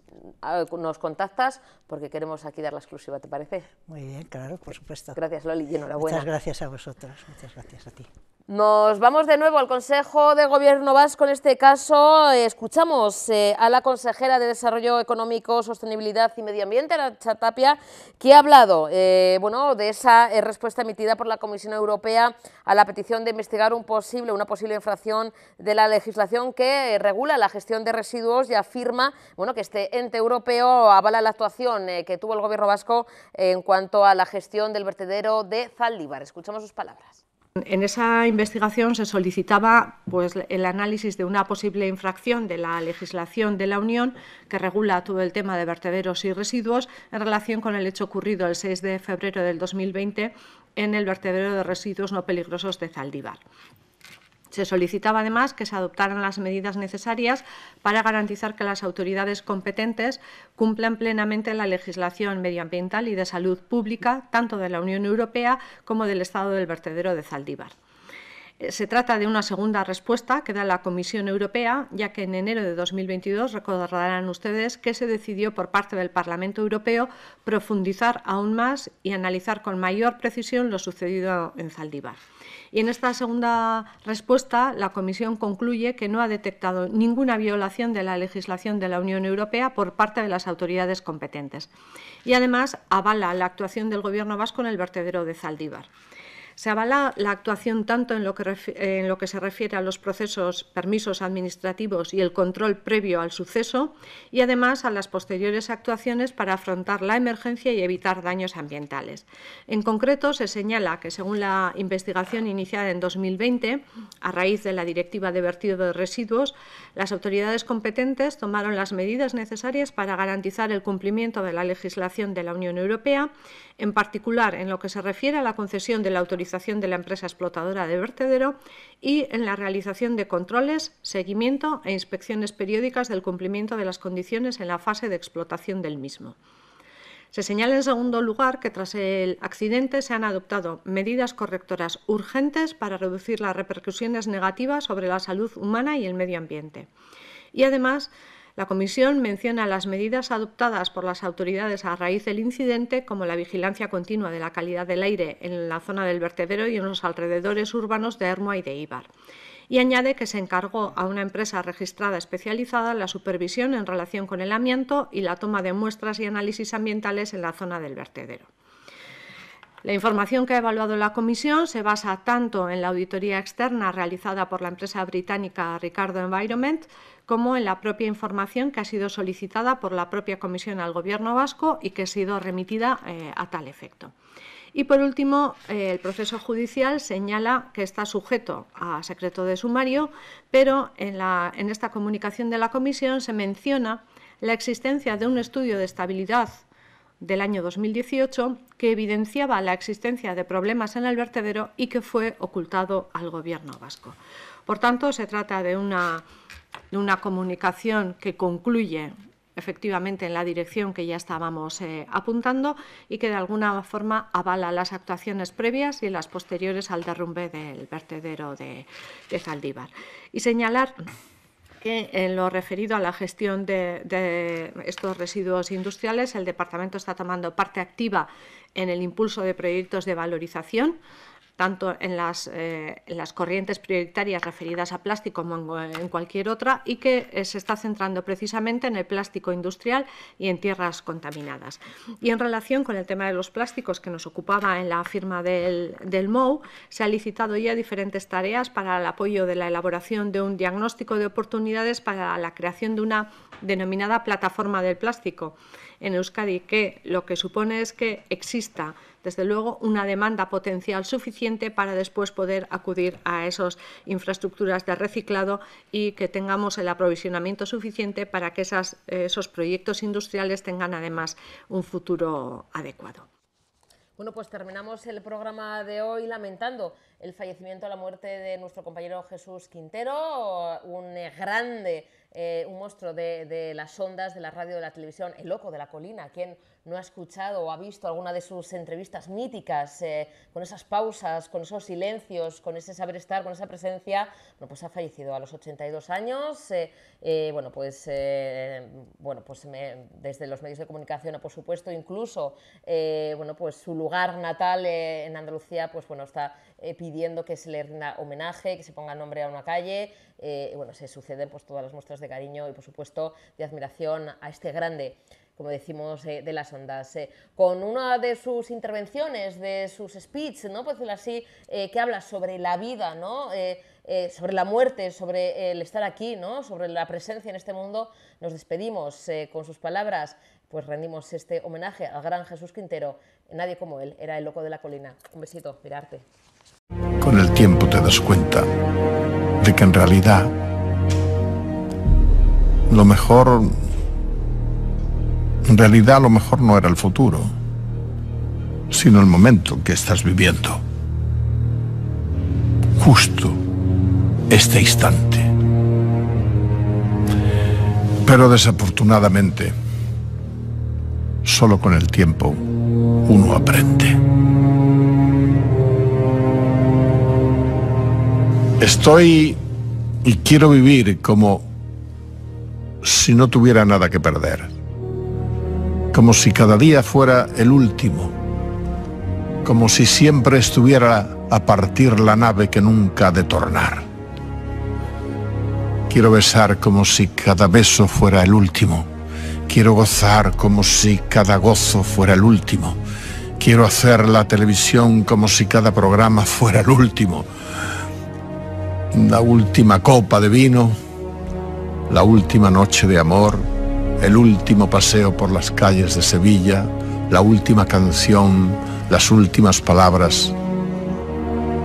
[SPEAKER 1] nos contactas porque queremos aquí dar la exclusiva, ¿te parece?
[SPEAKER 9] Muy bien, claro, por supuesto.
[SPEAKER 1] Gracias Loli y enhorabuena.
[SPEAKER 9] Muchas gracias a vosotros, muchas gracias a ti.
[SPEAKER 1] Nos vamos de nuevo al Consejo de Gobierno Vasco. En este caso, escuchamos eh, a la consejera de Desarrollo Económico, Sostenibilidad y Medio Ambiente, la Tapia, que ha hablado eh, bueno, de esa eh, respuesta emitida por la Comisión Europea a la petición de investigar un posible, una posible infracción de la legislación que regula la gestión de residuos y afirma bueno, que este ente europeo avala la actuación que tuvo el Gobierno vasco en cuanto a la gestión del vertedero de Zaldívar. Escuchamos sus palabras.
[SPEAKER 10] En esa investigación se solicitaba pues, el análisis de una posible infracción de la legislación de la Unión que regula todo el tema de vertederos y residuos en relación con el hecho ocurrido el 6 de febrero del 2020 en el vertedero de residuos no peligrosos de Zaldívar. Se solicitaba además que se adoptaran las medidas necesarias para garantizar que las autoridades competentes cumplan plenamente la legislación medioambiental y de salud pública, tanto de la Unión Europea como del Estado del vertedero de Zaldívar. Eh, se trata de una segunda respuesta que da la Comisión Europea, ya que en enero de 2022 recordarán ustedes que se decidió por parte del Parlamento Europeo profundizar aún más y analizar con mayor precisión lo sucedido en Zaldívar. Y en esta segunda respuesta, la Comisión concluye que no ha detectado ninguna violación de la legislación de la Unión Europea por parte de las autoridades competentes. Y además avala la actuación del Gobierno vasco en el vertedero de Zaldívar. Se avala la actuación tanto en lo, que se refiere a los procesos, permisos administrativos y el control previo al suceso y además a las posteriores actuaciones para afrontar la emergencia y evitar daños ambientales. En concreto, se señala que según la investigación iniciada en 2020, a raíz de la Directiva de Vertido de Residuos, las autoridades competentes tomaron las medidas necesarias para garantizar el cumplimiento de la legislación de la Unión Europea, en particular en lo que se refiere a la concesión de la autorización de la empresa explotadora de vertedero y en la realización de controles, seguimiento e inspecciones periódicas del cumplimiento de las condiciones en la fase de explotación del mismo. Se señala en segundo lugar que tras el accidente se han adoptado medidas correctoras urgentes para reducir las repercusiones negativas sobre la salud humana y el medio ambiente. Y además, la Comisión menciona las medidas adoptadas por las autoridades a raíz del incidente, como la vigilancia continua de la calidad del aire en la zona del vertedero y en los alrededores urbanos de Hermoa y de Ibar y añade que se encargó a una empresa registrada especializada la supervisión en relación con el amianto y la toma de muestras y análisis ambientales en la zona del vertedero. La información que ha evaluado la Comisión se basa tanto en la auditoría externa realizada por la empresa británica Ricardo Environment como en la propia información que ha sido solicitada por la propia Comisión al Gobierno vasco y que ha sido remitida eh, a tal efecto. Y por último, eh, el proceso judicial señala que está sujeto a secreto de sumario, pero en, en esta comunicación de la Comisión se menciona la existencia de un estudio de estabilidad del año 2018 que evidenciaba la existencia de problemas en el vertedero y que fue ocultado al Gobierno vasco. Por tanto, se trata de una, de una comunicación que concluye efectivamente en la dirección que ya estábamos eh, apuntando y que de alguna forma avala las actuaciones previas y las posteriores al derrumbe del vertedero de, Zaldívar. Y señalar que en lo referido a la gestión de, estos residuos industriales, el Departamento está tomando parte activa en el impulso de proyectos de valorización tanto en las, eh, las, corrientes prioritarias referidas a plástico como en, cualquier otra, y que eh, se está centrando precisamente en el plástico industrial y en tierras contaminadas. Y en relación con el tema de los plásticos que nos ocupaba en la firma del, del MOU, se han licitado ya diferentes tareas para el apoyo de la elaboración de un diagnóstico de oportunidades para la creación de una denominada plataforma del plástico en Euskadi, que lo que supone es que exista desde luego, una demanda potencial suficiente para después poder acudir a esas infraestructuras de reciclado y que tengamos el aprovisionamiento suficiente para que esos proyectos industriales tengan además un futuro adecuado.
[SPEAKER 1] Bueno, pues terminamos el programa de hoy lamentando el fallecimiento, la muerte de nuestro compañero Jesús Quintero, un grande, eh, un monstruo de, de, las ondas, de la radio, de la televisión, el loco de la colina, quien no ha escuchado o ha visto alguna de sus entrevistas míticas, eh, con esas pausas, con esos silencios, con ese saber estar, con esa presencia, bueno, pues ha fallecido a los 82 años. Eh, eh, bueno, pues, bueno, pues desde los medios de comunicación, por supuesto, incluso bueno, pues su lugar natal en Andalucía, pues bueno, está pidiendo que se le rinda homenaje, que se ponga nombre a una calle. bueno, se suceden pues, todas las muestras de cariño y, por supuesto, de admiración a este grande como decimos, eh, de las ondas. Eh, con una de sus intervenciones, de sus speech, ¿no? Por decirlo así, eh, que habla sobre la vida, ¿no? sobre la muerte, sobre el estar aquí, ¿no? sobre la presencia en este mundo, nos despedimos con sus palabras, pues rendimos este homenaje al gran Jesús Quintero. Nadie como él, era el loco de la colina. Un besito, mirarte.
[SPEAKER 11] Con el tiempo te das cuenta de que en realidad lo mejor en realidad a lo mejor no era el futuro, sino el momento que estás viviendo. Justo este instante. Pero desafortunadamente, solo con el tiempo uno aprende. Estoy y quiero vivir como si no tuviera nada que perder como si cada día fuera el último, como si siempre estuviera a partir la nave que nunca ha de tornar. Quiero besar como si cada beso fuera el último. Quiero gozar como si cada gozo fuera el último. Quiero hacer la televisión como si cada programa fuera el último. La última copa de vino, la última noche de amor, el último paseo por las calles de Sevilla, la última canción, las últimas palabras.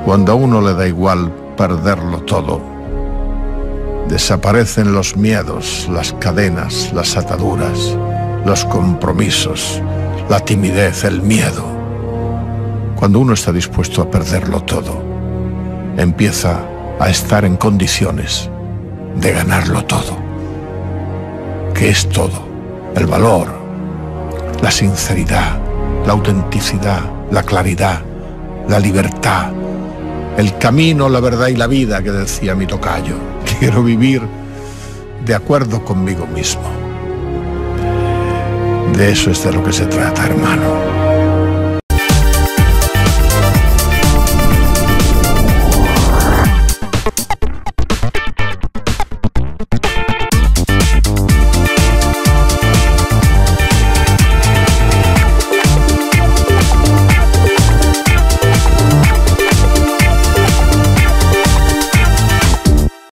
[SPEAKER 11] Cuando a uno le da igual perderlo todo, desaparecen los miedos, las cadenas, las ataduras, los compromisos la timidez, el miedo. Cuando uno está dispuesto a perderlo todo, empieza a estar en condiciones de ganarlo todo. ¿Qué es todo? El valor, la sinceridad, la autenticidad, la claridad, la libertad, el camino, la verdad y la vida que decía mi tocayo. [LAUGHS] Quiero vivir de acuerdo conmigo mismo. De eso es de lo que se trata, hermano.